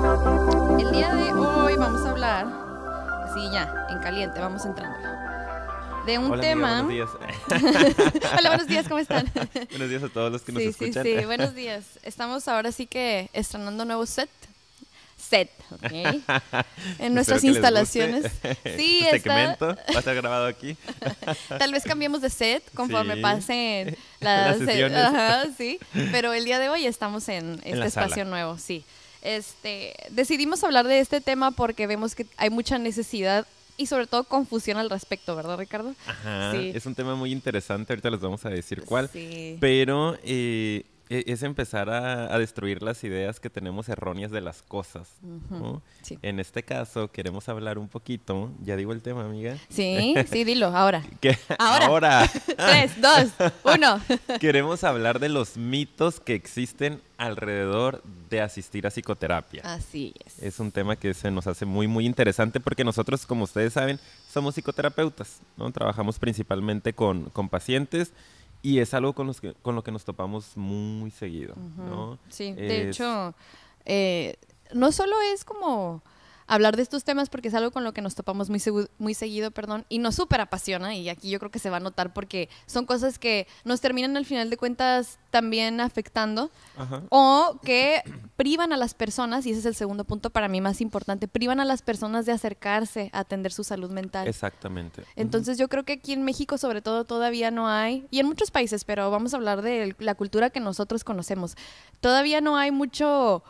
El día de hoy vamos a hablar, así ya, en caliente, vamos entrando. De un Hola, tema. amiga, buenos días. Hola, buenos días, ¿cómo están? buenos días a todos los que nos sí, sí, escuchan. sí, buenos días. Estamos ahora sí que estrenando nuevo set. Set, ¿ok? En nuestras instalaciones. Sí, este está. segmento va a estar grabado aquí. Tal vez cambiemos de set conforme Sí. pasen Las las, sesiones. Ajá, sí. Pero el día de hoy estamos en este espacio nuevo, sí. Este, decidimos hablar de este tema porque vemos que hay mucha necesidad y sobre todo confusión al respecto, ¿verdad, Ricardo? Ajá, Sí. es un tema muy interesante, ahorita les vamos a decir cuál. Sí. Pero eh, es empezar a, a destruir las ideas que tenemos erróneas de las cosas. ¿no? Sí. En este caso queremos hablar un poquito, ya digo el tema, amiga. Sí, sí, dilo, ahora. Ahora. ahora Tres, dos, uno. queremos hablar de los mitos que existen alrededor de asistir a psicoterapia. Así es. Es un tema que se nos hace muy, muy interesante porque nosotros, como ustedes saben, somos psicoterapeutas, ¿no? Trabajamos principalmente con, con pacientes y es algo con, los que, con lo que nos topamos muy seguido, ¿no? Sí, de hecho, eh, no solo es como hablar de estos temas porque es algo con lo que nos topamos muy, segu- muy seguido, perdón, y nos súper apasiona, y aquí yo creo que se va a notar porque son cosas que nos terminan al final de cuentas también afectando Ajá. o que privan a las personas, y ese es el segundo punto para mí más importante, privan a las personas de acercarse a atender su salud mental. Exactamente. Entonces yo creo que aquí en México sobre todo todavía no hay, y en muchos países, pero vamos a hablar de la cultura que nosotros conocemos, todavía no hay mucho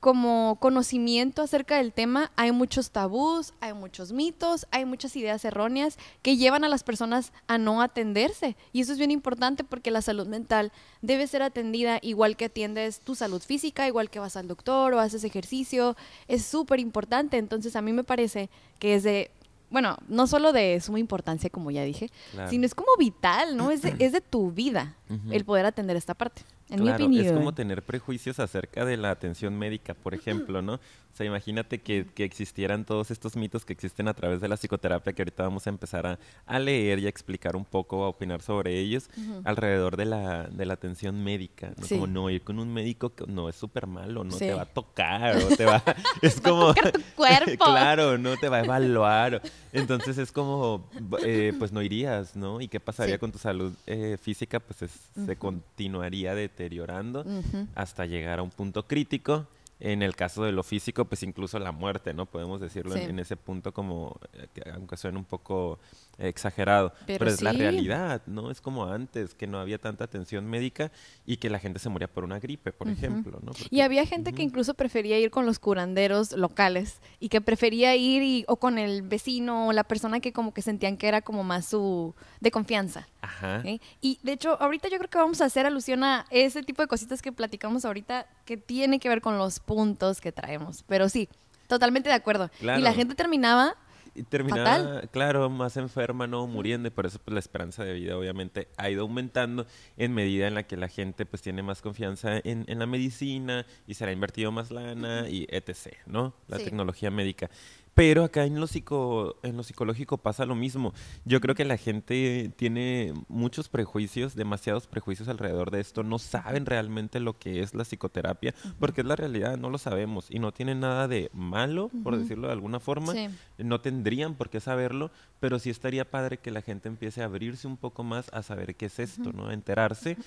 como conocimiento acerca del tema, hay muchos tabús, hay muchos mitos, hay muchas ideas erróneas que llevan a las personas a no atenderse. Y eso es bien importante porque la salud mental debe ser atendida igual que atiendes tu salud física, igual que vas al doctor o haces ejercicio. Es súper importante. Entonces a mí me parece que es de bueno, no solo de suma importancia, como ya dije, Claro. sino es como vital, ¿no? Es de, es de tu vida el poder atender esta parte, en Claro, mi opinión. es como tener prejuicios acerca de la atención médica, por ejemplo, ¿no? O sea, imagínate que, que existieran todos estos mitos que existen a través de la psicoterapia, que ahorita vamos a empezar a, a leer y a explicar un poco, a opinar sobre ellos, alrededor de la, de la atención médica. ¿no? Sí. Como no ir con un médico que no es súper malo, no Sí. te va a tocar, o te va... Es como... tocar tu cuerpo. claro, no te va a evaluar. o- Entonces es como, eh, pues no irías, ¿no? ¿Y qué pasaría Sí. con tu salud eh, física? Pues es- se continuaría deteriorando hasta llegar a un punto crítico. En el caso de lo físico, pues incluso la muerte, ¿no? Podemos decirlo en, Sí. en ese punto como, eh, que aunque suene un poco exagerado, Pero pero, es la realidad, ¿no? Es como antes, que no había tanta atención médica y que la gente se moría por una gripe, por ejemplo, ¿no? Y había gente que incluso prefería ir con los curanderos locales y que prefería ir y- o con el vecino o la persona que como que sentían que era como más su de confianza. Ajá. Y de hecho, ahorita yo creo que vamos a hacer alusión a ese tipo de cositas que platicamos ahorita que tiene que ver con los puntos que traemos. Pero sí, totalmente de acuerdo. Y la gente terminaba Y terminaba, claro, más enferma, ¿no? Muriendo, y por eso pues, la esperanza de vida obviamente ha ido aumentando en medida en la que la gente pues tiene más confianza en, en la medicina y se le ha invertido más lana y etc., ¿no? La Sí. tecnología médica. Pero acá en lo, psico, en lo psicológico pasa lo mismo. Yo creo que la gente tiene muchos prejuicios, demasiados prejuicios alrededor de esto. No saben realmente lo que es la psicoterapia, porque es la realidad, no lo sabemos. Y no tiene nada de malo, por decirlo de alguna forma. Sí. No tendrían por qué saberlo, pero sí estaría padre que la gente empiece a abrirse un poco más a saber qué es esto, ¿no? A enterarse,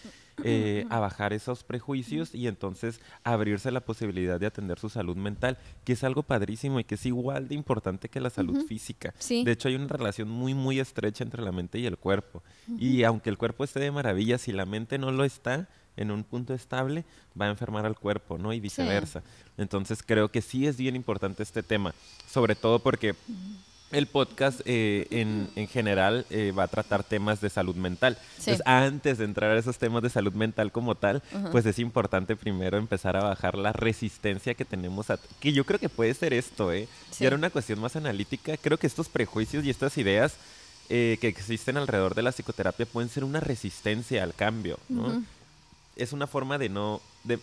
eh, a bajar esos prejuicios y entonces abrirse a la posibilidad de atender su salud mental, que es algo padrísimo y que es igual de importante que la salud física. Sí. De hecho, hay una relación muy, muy estrecha entre la mente y el cuerpo. Y aunque el cuerpo esté de maravilla, si la mente no lo está en un punto estable, va a enfermar al cuerpo, ¿no? Y viceversa. Entonces, creo que sí es bien importante este tema, sobre todo porque el podcast eh, en, en general eh, va a tratar temas de salud mental. Sí. Entonces, antes de entrar a esos temas de salud mental como tal, pues es importante primero empezar a bajar la resistencia que tenemos a... Que yo creo que puede ser esto, ¿eh? Sí. Y ahora una cuestión más analítica, creo que estos prejuicios y estas ideas eh, que existen alrededor de la psicoterapia pueden ser una resistencia al cambio. Es una forma de no... De,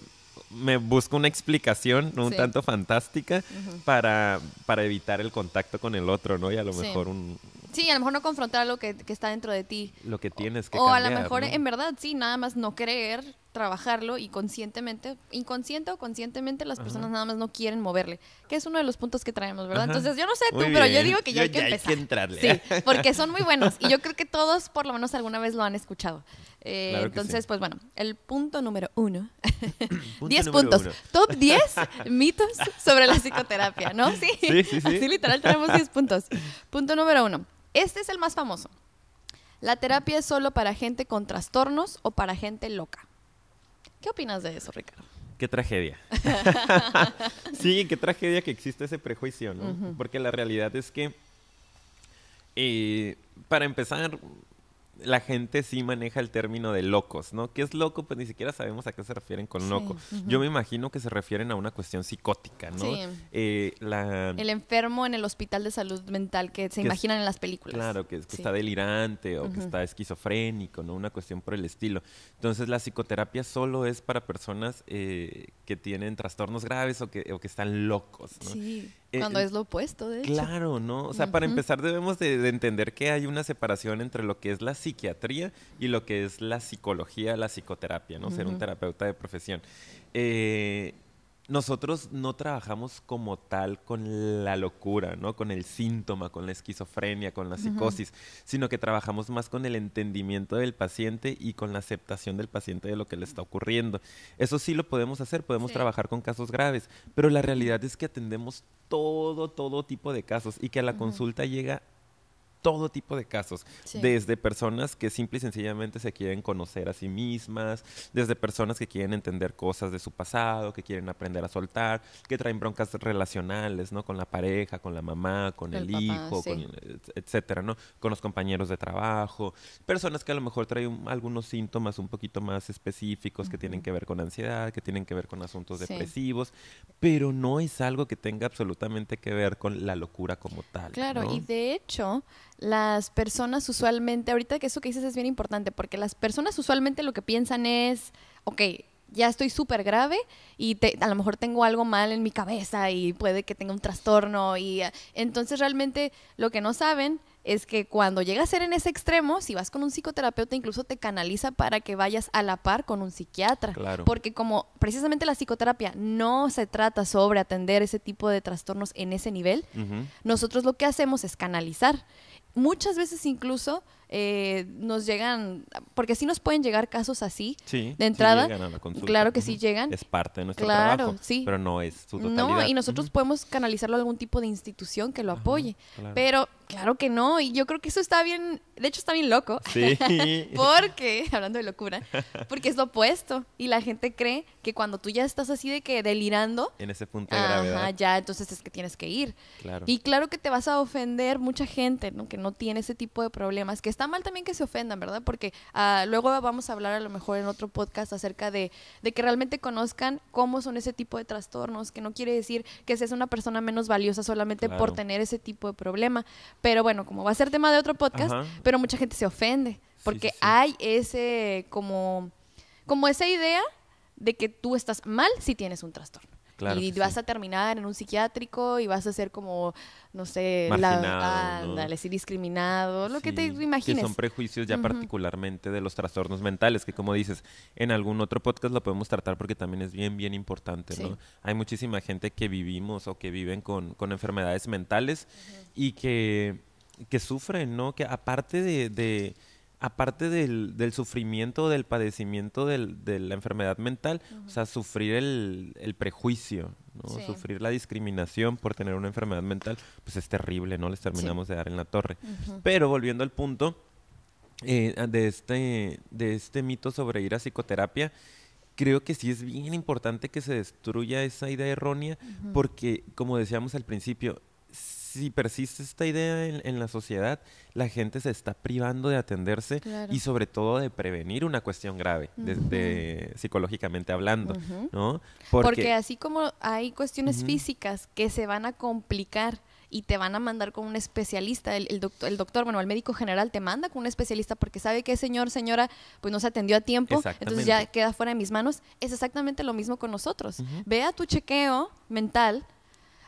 me busco una explicación un Sí. tanto fantástica para, para evitar el contacto con el otro, ¿no? Y a lo Sí. mejor un, Sí, a lo mejor no confrontar lo que, que está dentro de ti. lo que tienes que o a lo mejor ¿no? en verdad sí, nada más no creer trabajarlo y conscientemente, inconsciente o conscientemente, las personas nada más no quieren moverle, que es uno de los puntos que traemos, ¿verdad? Entonces, yo no sé tú, pero yo digo que ya hay que empezar. entrarle. Sí, porque son muy buenos y yo creo que todos por lo menos alguna vez lo han escuchado. Eh, entonces, pues bueno, el punto número uno. 10 puntos. Top 10 mitos sobre la psicoterapia, ¿no? Sí, sí, sí, Así literal tenemos 10 puntos. Punto número uno. Este es el más famoso. La terapia es solo para gente con trastornos o para gente loca. ¿Qué opinas de eso, Ricardo? Qué tragedia. sí, qué tragedia que existe ese prejuicio, ¿no? Porque la realidad es que, eh, para empezar, la gente sí maneja el término de locos, ¿no? ¿Qué es loco? Pues ni siquiera sabemos a qué se refieren con loco. Yo me imagino que se refieren a una cuestión psicótica, ¿no? Eh, el enfermo en el hospital de salud mental que se imaginan en las películas. Claro, que, está delirante o que está esquizofrénico, ¿no? Una cuestión por el estilo. Entonces la psicoterapia solo es para personas eh, que tienen trastornos graves o que, o que están locos, ¿no? Sí. Eh, Cuando es lo opuesto, de hecho. Claro, ¿no? O sea, para empezar debemos de, entender que hay una separación entre lo que es la psiquiatría y lo que es la psicología, la psicoterapia, ¿no? Ser un terapeuta de profesión. Eh, nosotros no trabajamos como tal con la locura, ¿no? Con el síntoma, con la esquizofrenia, con la psicosis, sino que trabajamos más con el entendimiento del paciente y con la aceptación del paciente de lo que le está ocurriendo. Eso sí lo podemos hacer, podemos trabajar con casos graves, pero la realidad es que atendemos todo, todo tipo de casos y que a la consulta llega todo tipo de casos, desde personas que simple y sencillamente se quieren conocer a sí mismas, desde personas que quieren entender cosas de su pasado, que quieren aprender a soltar, que traen broncas relacionales, ¿no? Con la pareja, con la mamá, con el, hijo, etcétera, ¿no? Con los compañeros de trabajo, personas que a lo mejor traen algunos síntomas un poquito más específicos que tienen que ver con ansiedad, que tienen que ver con asuntos depresivos, pero no es algo que tenga absolutamente que ver con la locura como tal. Claro, y de hecho, las personas usualmente, ahorita que eso que dices es bien importante, porque las personas usualmente lo que piensan es, ok, ya estoy súper grave y a lo mejor tengo algo mal en mi cabeza y puede que tenga un trastorno y entonces realmente lo que no saben es que cuando llega a ser en ese extremo, si vas con un psicoterapeuta, incluso te canaliza para que vayas a la par con un psiquiatra. Porque como precisamente la psicoterapia no se trata sobre atender ese tipo de trastornos en ese nivel, nosotros lo que hacemos es canalizar muchas veces incluso eh, nos llegan, porque sí nos pueden llegar casos así de entrada. Claro que sí llegan. Es parte de nuestro trabajo, sí. pero no es su totalidad. No, y nosotros podemos canalizarlo a algún tipo de institución que lo apoye. Pero claro que no, y yo creo que eso está bien, de hecho está bien loco. Sí. porque, hablando de locura, porque es lo opuesto. Y la gente cree que cuando tú ya estás así de que delirando. En ese punto de gravedad. ya, entonces es que tienes que ir. Claro. Y claro que te vas a ofender mucha gente, ¿no? Que no tiene ese tipo de problemas, que está mal también que se ofendan, ¿verdad? Porque ah, luego vamos a hablar a lo mejor en otro podcast acerca de, de, que realmente conozcan cómo son ese tipo de trastornos, que no quiere decir que seas una persona menos valiosa solamente por tener ese tipo de problema. Pero bueno, como va a ser tema de otro podcast, pero mucha gente se ofende, porque hay ese como, como esa idea de que tú estás mal si tienes un trastorno y vas a terminar en un psiquiátrico y vas a ser como, no sé, la, discriminado, lo que te imagines. Que son prejuicios ya particularmente de los trastornos mentales, que como dices, en algún otro podcast lo podemos tratar porque también es bien, bien importante, ¿no? Hay muchísima gente que vivimos o que viven con, con enfermedades mentales y que, que sufren, ¿no? Que aparte de aparte del, del, sufrimiento, del padecimiento del, de la enfermedad mental, o sea, sufrir el, el prejuicio, ¿no? Sufrir la discriminación por tener una enfermedad mental, pues es terrible, ¿no? Les terminamos de dar en la torre. Pero volviendo al punto eh, de, este, de este mito sobre ir a psicoterapia, creo que sí es bien importante que se destruya esa idea errónea, porque, como decíamos al principio, si persiste esta idea en, la sociedad, la gente se está privando de atenderse y sobre todo de prevenir una cuestión grave, psicológicamente hablando, ¿no? Porque, así como hay cuestiones físicas que se van a complicar y te van a mandar con un especialista, el, doctor, el doctor, bueno, el médico general te manda con un especialista porque sabe que señor, señora, pues no se atendió a tiempo, entonces ya queda fuera de mis manos, es exactamente lo mismo con nosotros. Ve a tu chequeo mental,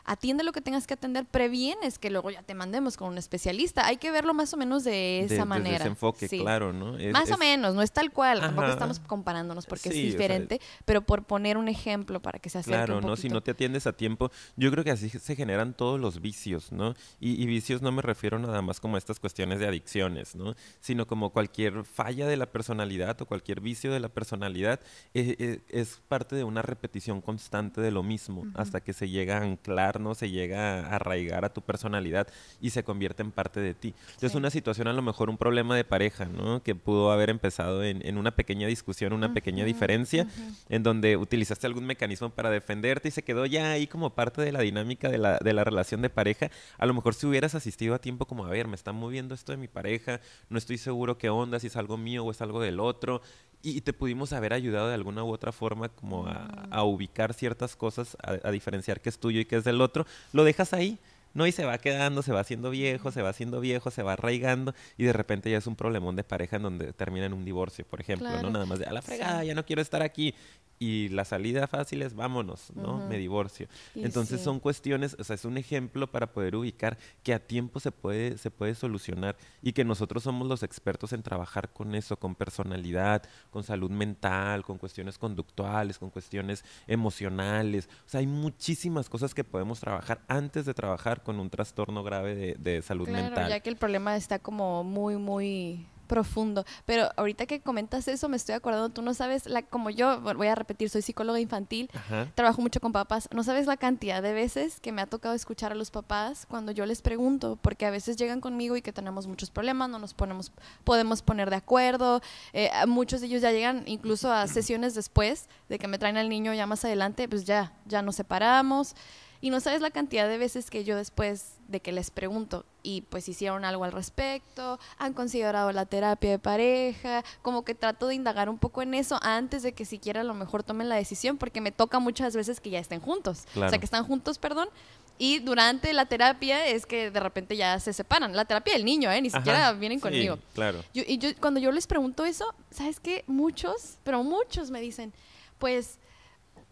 atiende lo que tengas que atender, previenes que luego ya te mandemos con un especialista. Hay que verlo más o menos de esa manera. Desde ese enfoque, claro, ¿no? más o menos, no es tal cual, tampoco estamos comparándonos porque es diferente, pero por poner un ejemplo para que se acerque Claro, ¿no? Si no te atiendes a tiempo, yo creo que así se generan todos los vicios, ¿no? Y, vicios no me refiero nada más como a estas cuestiones de adicciones, ¿no? Sino como cualquier falla de la personalidad o cualquier vicio de la personalidad eh, eh, es parte de una repetición constante de lo mismo hasta que se llega a anclar, ¿no? Se llega a arraigar a tu personalidad y se convierte en parte de ti. Entonces, una situación, a lo mejor un problema de pareja, ¿no? Que pudo haber empezado en, una pequeña discusión, una pequeña diferencia, en donde utilizaste algún mecanismo para defenderte y se quedó ya ahí como parte de la dinámica de la, de la relación de pareja. A lo mejor si hubieras asistido a tiempo como, a ver, me está moviendo esto de mi pareja, no estoy seguro qué onda, si es algo mío o es algo del otro, y te pudimos haber ayudado de alguna u otra forma como a, ubicar ciertas cosas, a, diferenciar qué es tuyo y qué es del otro, lo dejas ahí. ¿No? Y se va quedando, se va haciendo viejo, se va haciendo viejo, se va arraigando y de repente ya es un problemón de pareja en donde termina en un divorcio, por ejemplo, ¿no? Nada más de a la fregada, ya no quiero estar aquí y la salida fácil es vámonos, ¿no? Me divorcio. Entonces son cuestiones, o sea, es un ejemplo para poder ubicar que a tiempo se puede, se puede solucionar y que nosotros somos los expertos en trabajar con eso, con personalidad, con salud mental, con cuestiones conductuales, con cuestiones emocionales. O sea, hay muchísimas cosas que podemos trabajar antes de trabajar con un trastorno grave de, de salud claro, mental. Ya que el problema está como muy, muy profundo. Pero ahorita que comentas eso, me estoy acordando, tú no sabes, la, como yo, voy a repetir, soy psicóloga infantil, trabajo mucho con papás, no sabes la cantidad de veces que me ha tocado escuchar a los papás cuando yo les pregunto, porque a veces llegan conmigo y que tenemos muchos problemas, no nos ponemos, podemos poner de acuerdo, eh, muchos de ellos ya llegan incluso a sesiones después de que me traen al niño ya más adelante, pues ya, ya nos separamos. Y no sabes la cantidad de veces que yo después de que les pregunto y pues hicieron algo al respecto, han considerado la terapia de pareja, como que trato de indagar un poco en eso antes de que siquiera a lo mejor tomen la decisión, porque me toca muchas veces que ya estén juntos. O sea, que están juntos, perdón, y durante la terapia es que de repente ya se separan. La terapia del niño, ¿eh? Ni siquiera vienen conmigo. claro. y yo, cuando yo les pregunto eso, ¿sabes qué? Muchos, pero muchos me dicen, pues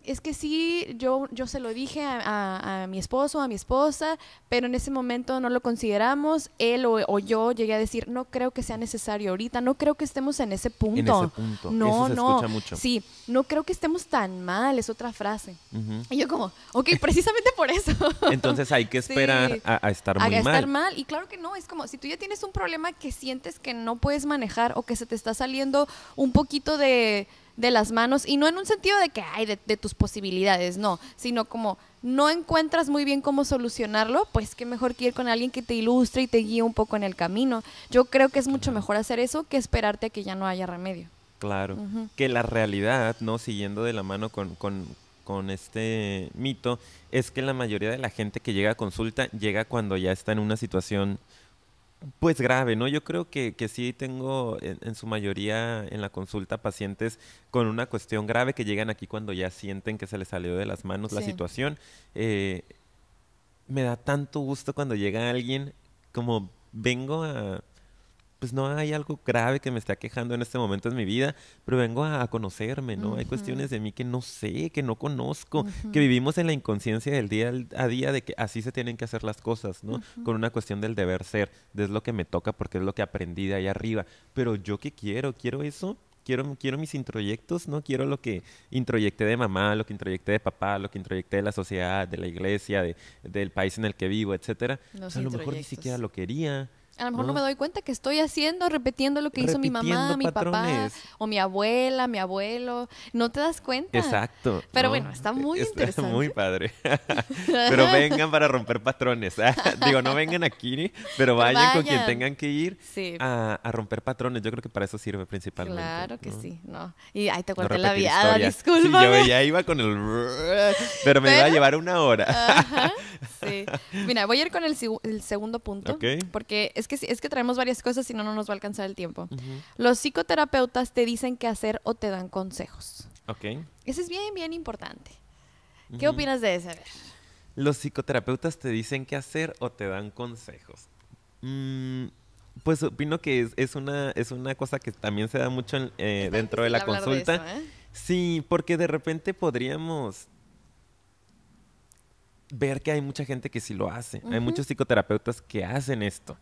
es que sí, yo, yo se lo dije a, mi esposo, a mi esposa, pero en ese momento no lo consideramos. Él o, yo llegué a decir, no creo que sea necesario ahorita, no creo que estemos en ese punto. En ese punto. No, Eso se no. Escucha mucho. Sí, no creo que estemos tan mal, es otra frase. Y yo como, ok, precisamente por eso. Entonces hay que esperar a, estar muy mal. A estar mal. Y claro que no, es como, si tú ya tienes un problema que sientes que no puedes manejar o que se te está saliendo un poquito de de las manos y no en un sentido de que hay de, tus posibilidades, no, sino como no encuentras muy bien cómo solucionarlo, pues qué mejor que ir con alguien que te ilustre y te guíe un poco en el camino. Yo creo que es mucho mejor hacer eso que esperarte a que ya no haya remedio. Claro, que la realidad, ¿no? Siguiendo de la mano con, con, con este mito, es que la mayoría de la gente que llega a consulta llega cuando ya está en una situación pues grave, ¿no? Yo creo que, que sí tengo en, su mayoría en la consulta pacientes con una cuestión grave que llegan aquí cuando ya sienten que se les salió de las manos la situación. Eh, me da tanto gusto cuando llega alguien como vengo a pues no hay algo grave que me esté quejando en este momento en mi vida, pero vengo a, conocerme, ¿no? Hay cuestiones de mí que no sé, que no conozco, que vivimos en la inconsciencia del día a día de que así se tienen que hacer las cosas, ¿no? Con una cuestión del deber ser, de es lo que me toca porque es lo que aprendí de ahí arriba, pero yo qué quiero, quiero eso quiero, quiero mis introyectos, ¿no? Quiero lo que introyecté de mamá, lo que introyecté de papá, lo que introyecté de la sociedad, de la iglesia, de, del país en el que vivo, etcétera. a lo mejor ni siquiera lo quería. A lo mejor ¿no? me doy cuenta que estoy haciendo, repitiendo lo que hizo mi mamá, mi papá, o mi abuela, mi abuelo. No te das cuenta. Exacto. Pero bueno, está muy está interesante. Muy padre. pero vengan para romper patrones. Digo, no vengan aquí, pero vayan, con quien tengan que ir a, romper patrones. Yo creo que para eso sirve principalmente. Claro que sí. No. Y ahí te conté la viada, disculpa. Sí, yo ya iba con el... Pero me iba a llevar una hora. Ajá, sí. Mira, voy a ir con el, el segundo punto. Porque es que es que traemos varias cosas, si no, no nos va a alcanzar el tiempo. Los psicoterapeutas te dicen qué hacer o te dan consejos. Ok. Eso es bien, bien importante. ¿Qué opinas de eso? Los psicoterapeutas te dicen qué hacer o te dan consejos. Mm, pues opino que es, una, es una cosa que también se da mucho eh, dentro de la consulta. ¿eh? Sí, porque de repente podríamos ver que hay mucha gente que sí lo hace. Hay muchos psicoterapeutas que hacen esto.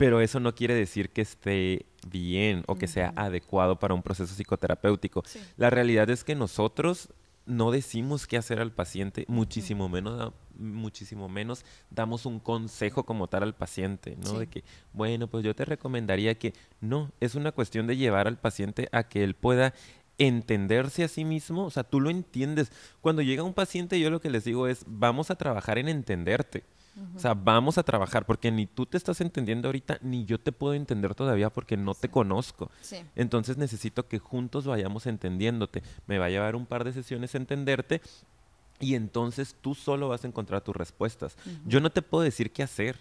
Pero eso no quiere decir que esté bien o que sea adecuado para un proceso psicoterapéutico. La realidad es que nosotros no decimos qué hacer al paciente, muchísimo menos, muchísimo menos damos un consejo como tal al paciente, ¿no? De que, bueno, pues yo te recomendaría que no, es una cuestión de llevar al paciente a que él pueda entenderse a sí mismo, o sea, tú lo entiendes. Cuando llega un paciente, yo lo que les digo es, vamos a trabajar en entenderte. O sea, vamos a trabajar porque ni tú te estás entendiendo ahorita, ni yo te puedo entender todavía porque no te conozco. Entonces necesito que juntos vayamos entendiéndote. Me va a llevar un par de sesiones entenderte y entonces tú solo vas a encontrar tus respuestas. Yo no te puedo decir qué hacer.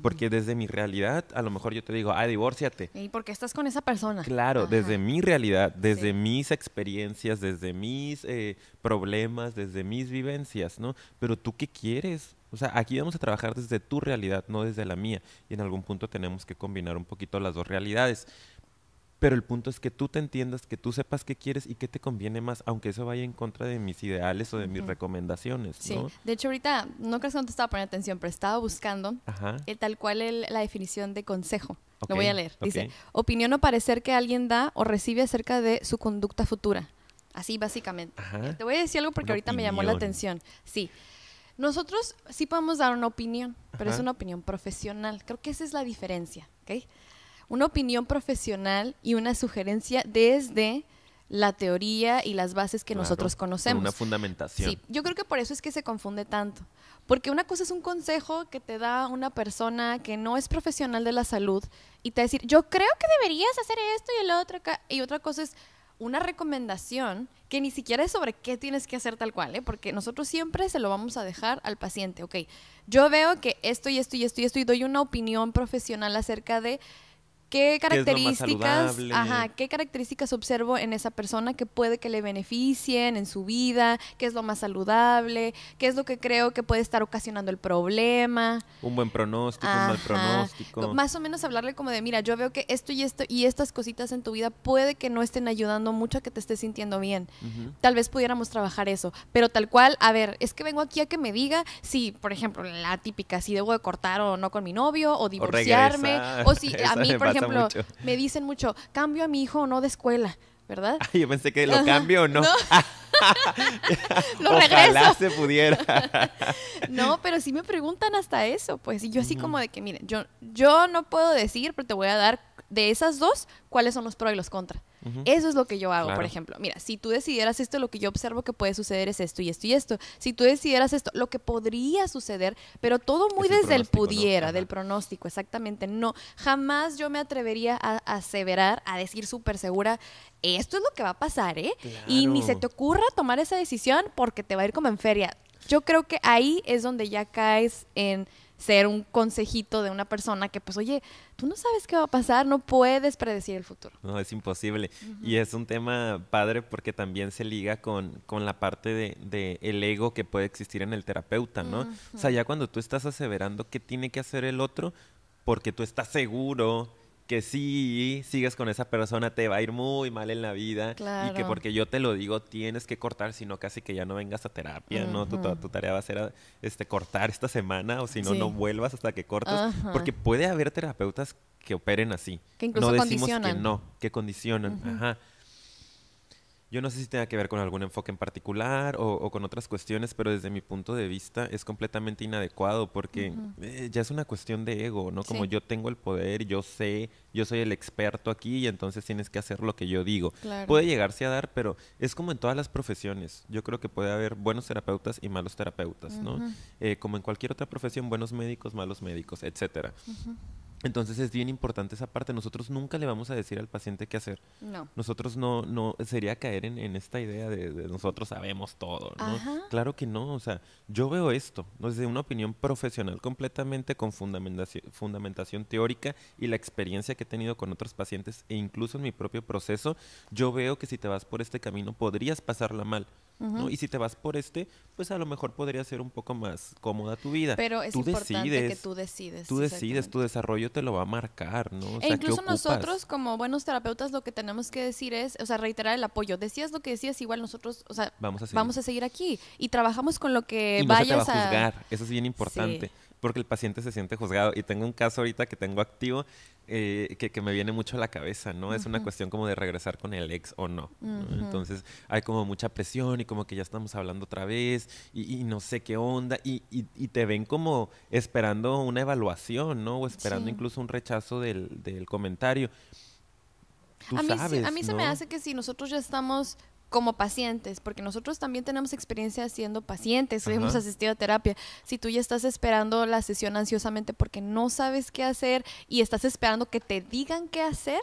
Porque desde mi realidad, a lo mejor yo te digo, ah, divórciate. ¿Y por qué estás con esa persona? Claro, desde mi realidad, desde mis experiencias, desde mis eh, problemas, desde mis vivencias, ¿no? Pero tú qué quieres? O sea, aquí vamos a trabajar desde tu realidad, no desde la mía. Y en algún punto tenemos que combinar un poquito las dos realidades. Pero el punto es que tú te entiendas, que tú sepas qué quieres y qué te conviene más, aunque eso vaya en contra de mis ideales o de mis recomendaciones. Sí, de hecho ahorita no creo que no te estaba poniendo atención, pero estaba buscando eh, tal cual la definición de consejo. Lo voy a leer. Dice, opinión o parecer que alguien da o recibe acerca de su conducta futura. Así básicamente. Eh, te voy a decir algo porque ahorita me llamó la atención. Sí. Nosotros sí podemos dar una opinión, pero es una opinión profesional. Creo que esa es la diferencia, ¿ok? una opinión profesional y una sugerencia desde la teoría y las bases que nosotros conocemos. Una fundamentación. Sí, yo creo que por eso es que se confunde tanto. Porque una cosa es un consejo que te da una persona que no es profesional de la salud y te decir, yo creo que deberías hacer esto y el otro Y otra cosa es una recomendación que ni siquiera es sobre qué tienes que hacer tal cual, ¿eh? porque nosotros siempre se lo vamos a dejar al paciente. Ok, yo veo que esto y esto y esto y esto y doy una opinión profesional acerca de ¿Qué características, ajá, qué características observo en esa persona que puede que le beneficien en su vida? ¿Qué es lo más saludable? ¿Qué es lo que creo que puede estar ocasionando el problema? Un buen pronóstico, un mal pronóstico. Más o menos hablarle como de, mira, yo veo que esto y esto y estas cositas en tu vida puede que no estén ayudando mucho a que te estés sintiendo bien. Tal vez pudiéramos trabajar eso, pero tal cual, a ver, es que vengo aquí a que me diga si, por ejemplo, la típica, si debo de cortar o no con mi novio o divorciarme o, si a mí, por ejemplo, ejemplo, me dicen mucho, cambio a mi hijo o no de escuela, ¿verdad? yo pensé que lo cambio o no. lo Ojalá se pudiera. no, pero sí me preguntan hasta eso, pues. Y yo así como de que, miren, yo, yo no puedo decir, pero te voy a dar de esas dos, cuáles son los pros y los contras. Eso es lo que yo hago, por ejemplo. Mira, si tú decidieras esto, lo que yo observo que puede suceder es esto y esto y esto. Si tú decidieras esto, lo que podría suceder, pero todo muy desde el, pudiera, del pronóstico, exactamente. No, jamás yo me atrevería a, aseverar, a decir súper segura, esto es lo que va a pasar, ¿eh? Y ni se te ocurra tomar esa decisión porque te va a ir como en feria. Yo creo que ahí es donde ya caes en ser un consejito de una persona que pues, oye, tú no sabes qué va a pasar, no puedes predecir el futuro. No, es imposible. Y es un tema padre porque también se liga con, con la parte de, de, el ego que puede existir en el terapeuta, ¿no? O sea, ya cuando tú estás aseverando qué tiene que hacer el otro, porque tú estás seguro que si sigues con esa persona te va a ir muy mal en la vida y que porque yo te lo digo tienes que cortar, sino casi que ya no vengas a terapia, ¿no? Tu, tu, tarea va a ser este, cortar esta semana o si no, no vuelvas hasta que cortes, porque puede haber terapeutas que operen así. Que incluso no decimos que no, que condicionan. Ajá. Yo no sé si tenga que ver con algún enfoque en particular o, con otras cuestiones, pero desde mi punto de vista es completamente inadecuado porque eh, ya es una cuestión de ego, ¿no? Como yo tengo el poder, yo sé, yo soy el experto aquí y entonces tienes que hacer lo que yo digo. Puede llegarse a dar, pero es como en todas las profesiones. Yo creo que puede haber buenos terapeutas y malos terapeutas, ¿no? Eh, como en cualquier otra profesión, buenos médicos, malos médicos, etcétera. Entonces es bien importante esa parte. Nosotros nunca le vamos a decir al paciente qué hacer. No. Nosotros no, no, sería caer en, esta idea de, nosotros sabemos todo, ¿no? Claro que no. O sea, yo veo esto desde una opinión profesional completamente con fundamentación, fundamentación teórica y la experiencia que he tenido con otros pacientes e incluso en mi propio proceso, yo veo que si te vas por este camino podrías pasarla mal ¿no? Y si te vas por este, pues a lo mejor podría ser un poco más cómoda tu vida. Pero es tú importante decides, que tú decides. Tú decides, tu desarrollo te lo va a marcar, ¿no? O E sea, ¿qué incluso nosotros, como buenos terapeutas, lo que tenemos que decir es, o sea, reiterar el apoyo. Decías lo que decías, igual nosotros, o sea, Vamos a seguir. vamos a seguir aquí y trabajamos con lo que y no se te va vayas a juzgar. Eso es bien importante. Sí. Porque el paciente se siente juzgado. Y tengo un caso ahorita que tengo activo eh, que, que me viene mucho a la cabeza, ¿no? Es una cuestión como de regresar con el ex o no. Entonces hay como mucha presión y como que ya estamos hablando otra vez y, y no sé qué onda. Y, y- y te ven como esperando una evaluación, ¿no? O esperando Sí. incluso un rechazo del, del comentario. Tú a mí, sí- sabes, a mí se me hace que si nosotros ya estamos como pacientes, porque nosotros también tenemos experiencia siendo pacientes, Ajá. hemos asistido a terapia. Si tú ya estás esperando la sesión ansiosamente porque no sabes qué hacer y estás esperando que te digan qué hacer,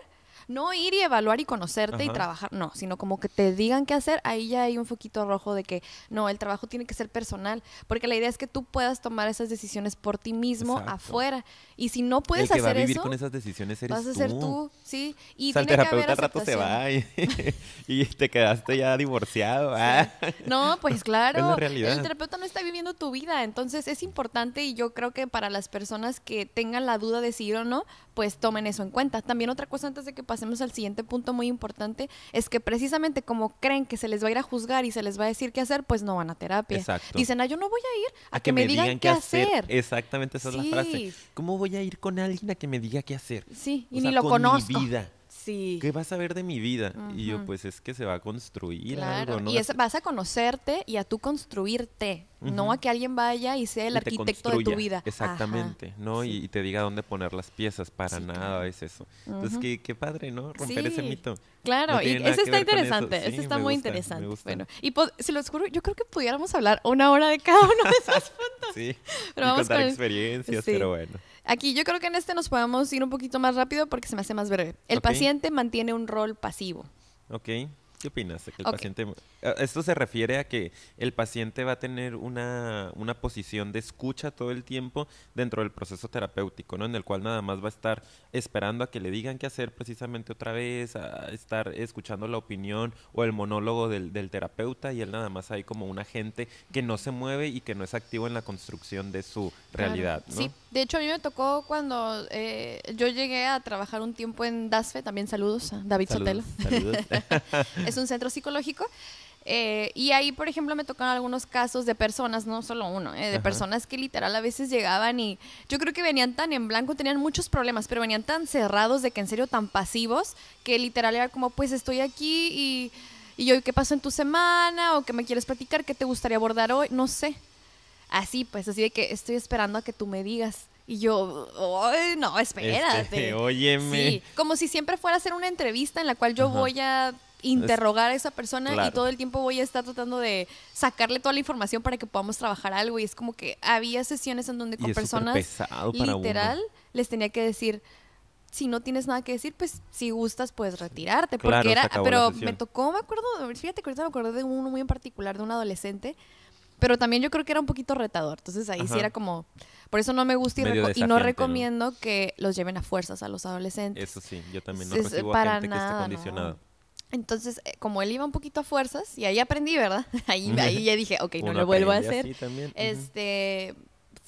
no ir y evaluar y conocerte y trabajar, no, sino como que te digan qué hacer, ahí ya hay un foquito rojo de que no, el trabajo tiene que ser personal, porque la idea es que tú puedas tomar esas decisiones por ti mismo Exacto. afuera. Y si no puedes el que va a hacer vivir eso, con esas decisiones eres vas a ser tú, sí, y o sea, el tiene que haber terapeuta al rato se va y, y te quedaste ya divorciado. ah. No, pues claro. El terapeuta no está viviendo tu vida, entonces es importante y yo creo que para las personas que tengan la duda de si ir o no, pues tomen eso en cuenta. También otra cosa antes de que pasemos al siguiente punto muy importante es que precisamente como creen que se les va a ir a juzgar y se les va a decir qué hacer, pues no van a terapia. Exacto. Dicen, ah, yo no voy a ir a, que, me digan, qué hacer. Exactamente, esa es la frase. Sí. ¿Cómo voy a ir con alguien a que me diga qué hacer? Sí, O y sea, ni lo con conozco. Mi vida. Sí. ¿Qué vas a ver de mi vida? Y yo, pues es que se va a construir Claro, algo, ¿no? y es- vas a conocerte y a tú construirte, no a que alguien vaya y sea el Y arquitecto de tu vida. Ajá. Exactamente, ¿no? sí. Y, y te diga dónde poner las piezas. Para Sí, nada claro. es eso. Entonces, Ujú. qué, qué padre, ¿no? Romper ese mito. Claro, No y que está eso. interesante, ese está muy gusta, interesante. Bueno, y se los juro, yo creo que pudiéramos hablar una hora de cada uno de esos puntos. Sí. Pero y vamos contar con experiencias, pero bueno. Aquí yo creo que en este nos podemos ir un poquito más rápido porque se me hace más breve. El paciente mantiene un rol pasivo. Ok. ¿Qué opinas? Que el paciente... eh, Esto se refiere a que el paciente va a tener una, una posición de escucha todo el tiempo dentro del proceso terapéutico, ¿no? En el cual nada más va a estar esperando a que le digan qué hacer precisamente otra vez, a estar escuchando la opinión o el monólogo del, del terapeuta y él nada más ahí como un agente que no se mueve y que no es activo en la construcción de su Claro. realidad, ¿no? Sí, de hecho a mí me tocó cuando eh, yo llegué a trabajar un tiempo en DASFE, también saludos a David Saludos, Sotelo. saludos. es un centro psicológico. eh, y ahí, por ejemplo, me tocaron algunos casos de personas, no solo uno, eh, de Ajá. personas que literal a veces llegaban y yo creo que venían tan en blanco, tenían muchos problemas, pero venían tan cerrados de que en serio tan pasivos, que literal era como, pues estoy aquí y, y yo, ¿qué pasó en tu semana? ¿O qué me quieres platicar? ¿Qué te gustaría abordar hoy? No sé. Así, pues, así de que estoy esperando a que tú me digas. Y yo, "Ay, no, espérate. Este, óyeme. Sí, como si siempre fuera a hacer una entrevista en la cual yo Ajá. voy a interrogar a esa persona y todo el tiempo voy a estar tratando de sacarle toda la información para que podamos trabajar algo. Y es como que había sesiones en donde con personas literal les tenía que decir, si no tienes nada que decir, pues si gustas puedes retirarte. Claro, porque era, pero me tocó, me acuerdo, fíjate que ahorita me acordé de uno muy en particular, de un adolescente. Pero también yo creo que era un poquito retador. Entonces ahí sí era como. Por eso no me gusta y, reco- y no recomiendo que los lleven a fuerzas a los adolescentes. Eso sí, yo también no Es- recibo para a gente que esté nada, condicionada. no. Entonces, eh, como él iba un poquito a fuerzas, y ahí aprendí, ¿verdad? ahí, ahí ya dije, ok, no lo vuelvo a hacer. ujú.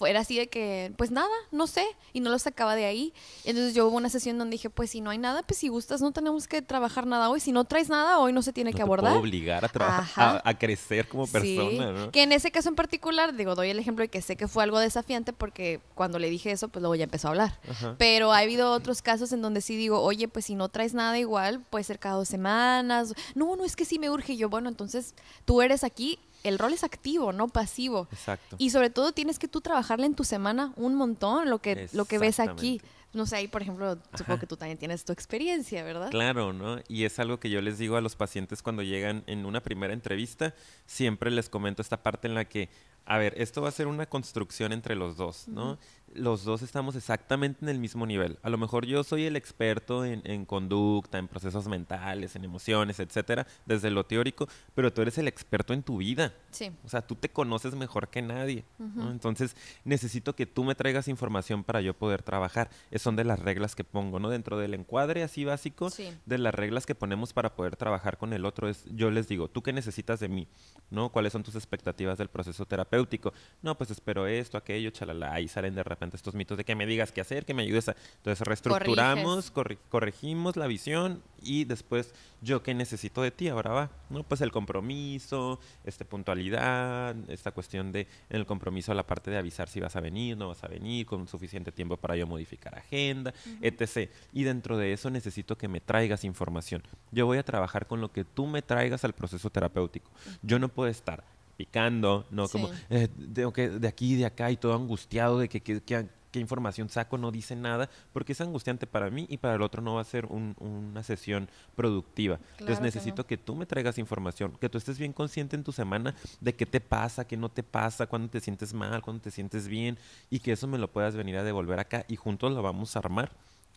Fuera así de que, pues nada, no sé, y no lo sacaba de ahí. Entonces yo hubo una sesión donde dije, pues si no hay nada, pues si gustas, no tenemos que trabajar nada hoy. Si no traes nada, hoy no se tiene No que te abordar. puedo obligar a, traba- Ajá. a, a crecer como Sí, persona, ¿no? Que en ese caso en particular, digo, doy el ejemplo de que sé que fue algo desafiante porque cuando le dije eso, pues luego ya empezó a hablar. Ajá. Pero ha habido otros casos en donde sí digo, oye, pues si no traes nada igual, puede ser cada dos semanas. No, no es que sí me urge. Y yo, bueno, entonces tú eres aquí, el rol es activo, no pasivo. Exacto. Y sobre todo tienes que tú trabajarle en tu semana un montón lo que, lo que ves aquí. No sé, ahí por ejemplo, supongo que tú también tienes tu experiencia, ¿verdad? Claro, ¿no? Y es algo que yo les digo a los pacientes cuando llegan en una primera entrevista, siempre les comento esta parte en la que, a ver, esto va a ser una construcción entre los dos, ¿no? Los dos estamos exactamente en el mismo nivel. A lo mejor yo soy el experto en, en, conducta, en procesos mentales, en emociones, etcétera, desde lo teórico, pero tú eres el experto en tu vida. Sí. O sea, tú te conoces mejor que nadie. ¿no? Entonces, necesito que tú me traigas información para yo poder trabajar. Es son de las reglas que pongo, ¿no? Dentro del encuadre así básico, Sí. de las reglas que ponemos para poder trabajar con el otro es, yo les digo, ¿tú qué necesitas de mí? ¿No? ¿Cuáles son tus expectativas del proceso terapéutico? No, pues espero esto, aquello, chalala. Ahí salen de repente estos mitos de que me digas qué hacer, que me ayudes a... Entonces reestructuramos, corri- corregimos la visión y después yo qué necesito de ti, ahora va, ¿no? Pues el compromiso, este puntualidad, esta cuestión de en el compromiso la parte de avisar si vas a venir, no vas a venir, con suficiente tiempo para yo modificar agenda, etc. Y dentro de eso necesito que me traigas información. Yo voy a trabajar con lo que tú me traigas al proceso terapéutico. Yo no puedo estar picando, no como Sí. eh, tengo que de aquí y de acá y todo angustiado de que, que- que- qué información saco, no dice nada, porque es angustiante para mí y para el otro no va a ser un- una sesión productiva. Claro Entonces que necesito no. que tú me traigas información, que tú estés bien consciente en tu semana de qué te pasa, qué no te pasa, cuándo te sientes mal, cuándo te sientes bien y que eso me lo puedas venir a devolver acá y juntos lo vamos a armar.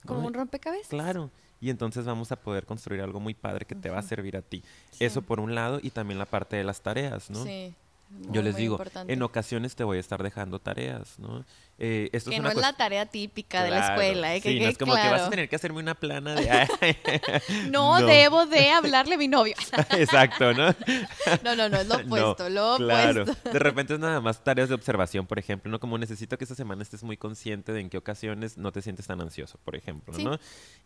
¿no? Como un rompecabezas. Claro. Y entonces vamos a poder construir algo muy padre que te va a servir a ti. Sí. Eso por un lado y también la parte de las tareas, ¿no? Sí. Yo les digo, importante. en ocasiones te voy a estar dejando tareas, ¿no? Eh, esto que es no una es la tarea típica de la escuela, ¿eh? Que sí, no es como que vas a tener que hacerme una plana de... No, No. debo de hablarle a mi novio. Exacto, ¿no? No, no, no, es lo No, opuesto, lo claro. opuesto. De repente es nada más tareas de observación, por ejemplo, ¿no? Como necesito que esta semana estés muy consciente de en qué ocasiones no te sientes tan ansioso, por ejemplo, Sí. ¿no?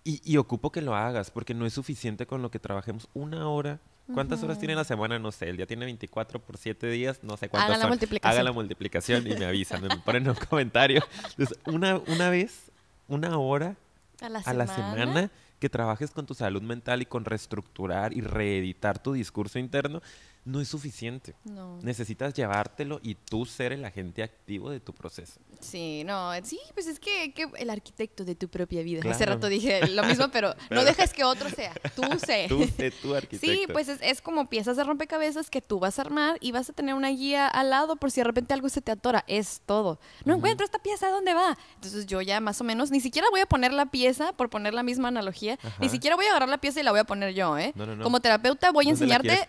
Y, y ocupo que lo hagas, porque no es suficiente con lo que trabajemos una hora. ¿Cuántas horas tiene la semana? No sé, el día tiene 24 por 7 días, no sé cuántas Hagan la multiplicación. Hagan la multiplicación y me avisan, me ponen en un comentario. Entonces, una, una vez, una hora A la a semana. la semana que trabajes con tu salud mental y con reestructurar y reeditar tu discurso interno, no es suficiente. No. Necesitas llevártelo y tú ser el agente activo de tu proceso. Sí, no, sí, pues es que, que el arquitecto de tu propia vida. Hace rato dije lo mismo, pero no dejes que otro sea, tú sé. Tú sé tu arquitecto. Sí, pues es, es como piezas de rompecabezas que tú vas a armar y vas a tener una guía al lado por si de repente algo se te atora. Es todo. No encuentro esta pieza, ¿dónde va? Entonces yo ya más o menos, ni siquiera voy a poner la pieza, por poner la misma analogía, ni siquiera voy a agarrar la pieza y la voy a poner yo, ¿eh? No, no, no. Como terapeuta voy a ¿Dónde la enseñarte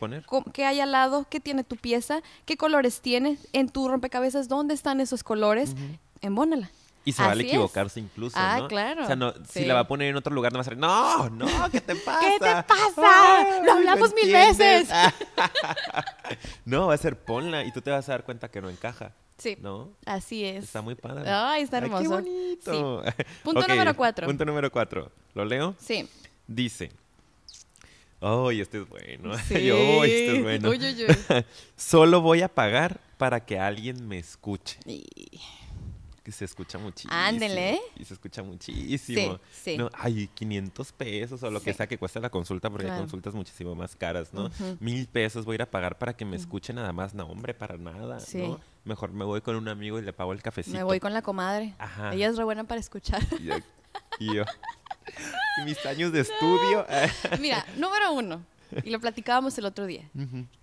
qué hay al lado, qué tiene tu pieza, qué colores tiene en tu rompecabezas, dónde están esos colores. Embónala. Y se vale Así es. equivocarse incluso, Ah, ¿no? claro. O sea, no, Sí. si la va a poner en otro lugar, no va a ser, no, no, ¿qué te pasa? ¿Qué te pasa? Ay, Lo hablamos mil veces. no, va a ser ponla y tú te vas a dar cuenta que no encaja, Sí, ¿no? así es. Está muy padre. Ay, está qué hermoso. bonito. Punto número cuatro. Punto número cuatro. ¿Lo leo? Sí. Dice. ¡Ay, este es bueno! Sí. ¡Ay, este es bueno! Uy. Solo voy a pagar para que alguien me escuche. Y- Que se escucha muchísimo. Ándele. Y se escucha muchísimo. Sí, sí. No, ay, 500 pesos o lo que sea que cuesta la consulta, porque hay Claro. consultas muchísimo más caras, ¿no? Mil pesos voy a ir a pagar para que me escuche nada más. No, hombre, para nada, Sí. ¿no? Mejor me voy con un amigo y le pago el cafecito. Me voy con la comadre. Ajá. Ella es re buena para escuchar. Y yo, y yo, y mis años de estudio. Mira, número uno. Y lo platicábamos el otro día.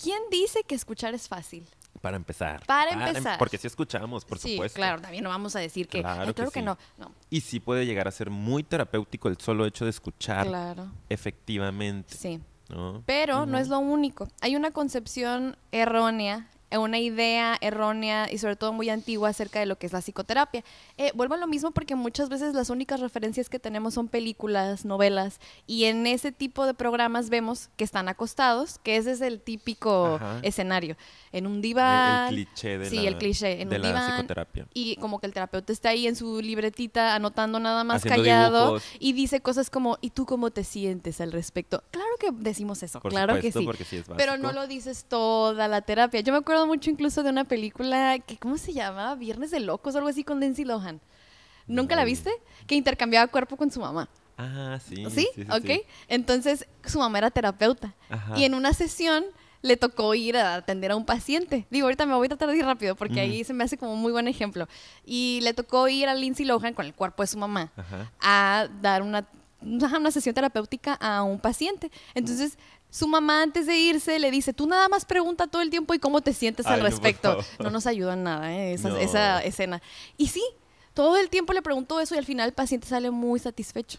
¿Quién dice que escuchar es fácil? Para empezar. Para em- empezar. Porque sí escuchamos, por sí, supuesto. claro, también no vamos a decir que. Claro "Ay, que claro que, sí. no. No, Y sí puede llegar a ser muy terapéutico el solo hecho de escuchar claro. efectivamente. Sí. ¿no? Pero no es lo único. Hay una concepción errónea, eh, una idea errónea y sobre todo muy antigua acerca de lo que es la psicoterapia. Eh, vuelvo a lo mismo porque muchas veces las únicas referencias que tenemos son películas, novelas y en ese tipo de programas vemos que están acostados, que ese es el típico Ajá. escenario. En un diván. el cliché de sí, la, el cliché. En de un la diván, psicoterapia. y como que el terapeuta está ahí en su libretita anotando nada más Haciendo callado dibujos. y dice cosas como, ¿y tú cómo te sientes al respecto? Claro que decimos eso, Por claro supuesto, que sí. porque sí es Pero no lo dices toda la terapia. Yo me acuerdo mucho incluso de una película que, ¿cómo se llamaba? Viernes de Locos o algo así con Lindsay Lohan. ¿Nunca la No. viste? Que intercambiaba cuerpo con su mamá. Ah, sí. ¿Sí? sí, sí, ok. sí. Entonces, su mamá era terapeuta. Ajá. Y en una sesión le tocó ir a atender a un paciente. Digo, ahorita me voy a tratar de ir rápido porque ahí se me hace como un muy buen ejemplo. Y le tocó ir a Lindsay Lohan con el cuerpo de su mamá Ajá. a dar una, una sesión terapéutica a un paciente. Entonces, su mamá antes de irse le dice, tú nada más pregunta todo el tiempo y cómo te sientes al respecto. No, nos ayuda en nada, ¿eh? esa, No. esa escena. Y sí, todo el tiempo le pregunto eso y al final el paciente sale muy satisfecho.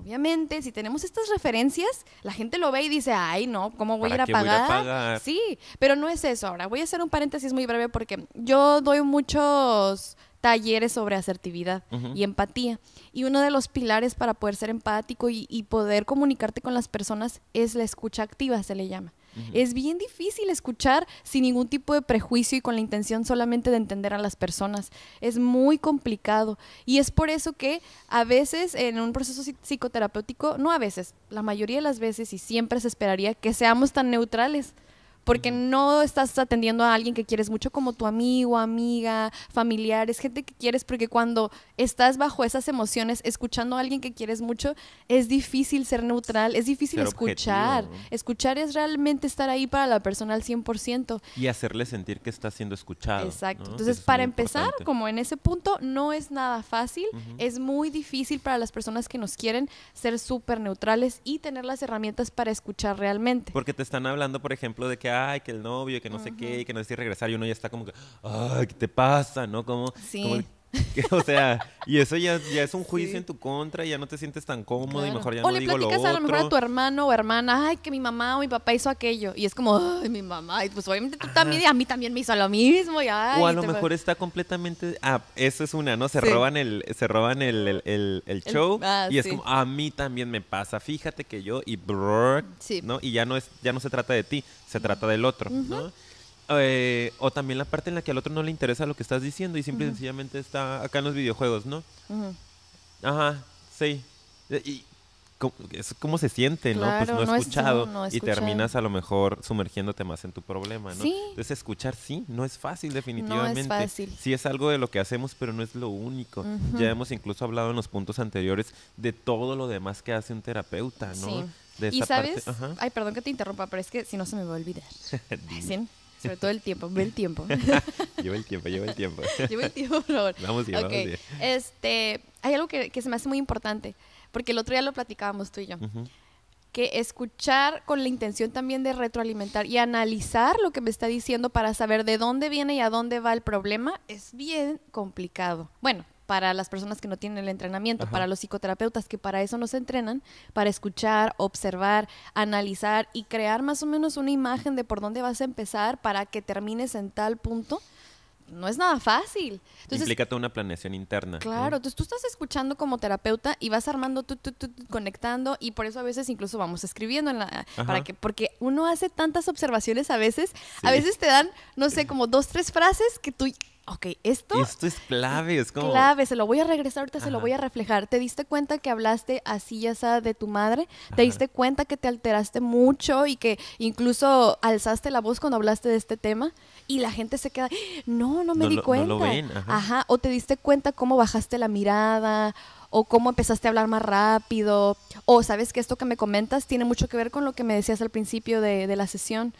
Obviamente, si tenemos estas referencias, la gente lo ve y dice, ay, no, ¿cómo voy a ir a ¿Para qué voy a pagar? pagar? Sí, pero no es eso. Ahora, voy a hacer un paréntesis muy breve porque yo doy muchos talleres sobre asertividad y empatía. Y uno de los pilares para poder ser empático y, y poder comunicarte con las personas es la escucha activa, se le llama. Es bien difícil escuchar sin ningún tipo de prejuicio y con la intención solamente de entender a las personas. Es muy complicado. Y es por eso que a veces en un proceso psi- psicoterapéutico, no a veces, la mayoría de las veces y siempre se esperaría que seamos tan neutrales. Porque no estás atendiendo a alguien que quieres mucho como tu amigo, amiga, familiares, gente que quieres, porque cuando estás bajo esas emociones, escuchando a alguien que quieres mucho, es difícil ser neutral, es difícil Ser escuchar. objetivo. Escuchar es realmente estar ahí para la persona al 100%. Y hacerle sentir que está siendo escuchado. Exacto. ¿no? Entonces, es para empezar, importante. como en ese punto, no es nada fácil. Es muy difícil para las personas que nos quieren ser súper neutrales y tener las herramientas para escuchar realmente. Porque te están hablando, por ejemplo, de que, ay, que el novio, que no sé qué, que no sé si regresar, y uno ya está como que, ay, ¿qué te pasa? ¿No? Como, Sí. como que- o sea, y eso ya, ya es un juicio Sí. en tu contra, y ya no te sientes tan cómodo, y mejor ya o no le digo lo platicas a lo mejor a otro. tu hermano o hermana, ay, que mi mamá o mi papá hizo aquello. Y es como, ay, mi mamá. Y pues obviamente tú también, y a mí también me hizo lo mismo. Y, ay, O a lo mejor está completamente. Ah, eso es una, ¿no? Se Sí. roban el, se roban el, el- el- show. ah, y es como, a mí también me pasa. Fíjate que yo, y brrr. ¿no? Y ya no es, ya no se trata de ti, se trata del otro, ¿no? Eh, o también la parte en la que al otro no le interesa lo que estás diciendo y simple y sencillamente está acá en los videojuegos, ¿no? Ujú. Ajá, sí. Eh, Y cómo, es cómo se siente, ¿no? Pues Claro, no no es- escuchado. no, no y escuchado. terminas a lo mejor sumergiéndote más en tu problema, ¿no? Sí. Entonces escuchar sí, no es fácil definitivamente. fácil. Sí es algo de lo que hacemos, pero no es lo único. Ujú. Ya hemos incluso hablado en los puntos anteriores de todo lo demás que hace un terapeuta, ¿no? Sí. De Y sabes, ay, perdón que te interrumpa, pero es que si no se me va a olvidar. Sobre todo el tiempo, ve el tiempo. lleva el tiempo, lleva el tiempo. Lleva el tiempo, por favor. Vamos bien, Ok, vamos. Este, hay algo que, que se me hace muy importante, porque el otro día lo platicábamos tú y yo, Ujú. que escuchar con la intención también de retroalimentar y analizar lo que me está diciendo para saber de dónde viene y a dónde va el problema es bien complicado. Bueno, para las personas que no tienen el entrenamiento, Ajá. para los psicoterapeutas que para eso nos entrenan, para escuchar, observar, analizar y crear más o menos una imagen de por dónde vas a empezar para que termines en tal punto, no es nada fácil. Entonces, Implica toda una planeación interna. Claro, entonces tú estás escuchando como terapeuta y vas armando, tu, tu, tu, conectando y por eso a veces incluso vamos escribiendo en la para que porque uno hace tantas observaciones a veces, a veces te dan no sé como dos tres frases que tú, ok, esto Esto es clave, es como... clave, se lo voy a regresar ahorita, se lo Ajá. voy a reflejar. ¿Te diste cuenta que hablaste así ya sea de tu madre? ¿Te Ajá. diste cuenta que te alteraste mucho y que incluso alzaste la voz cuando hablaste de este tema? Y la gente se queda, no, no me No di lo- no cuenta. lo ven, ajá. o te diste cuenta cómo bajaste la mirada o cómo empezaste a hablar más rápido, o sabes que esto que me comentas tiene mucho que ver con lo que me decías al principio de, de la sesión.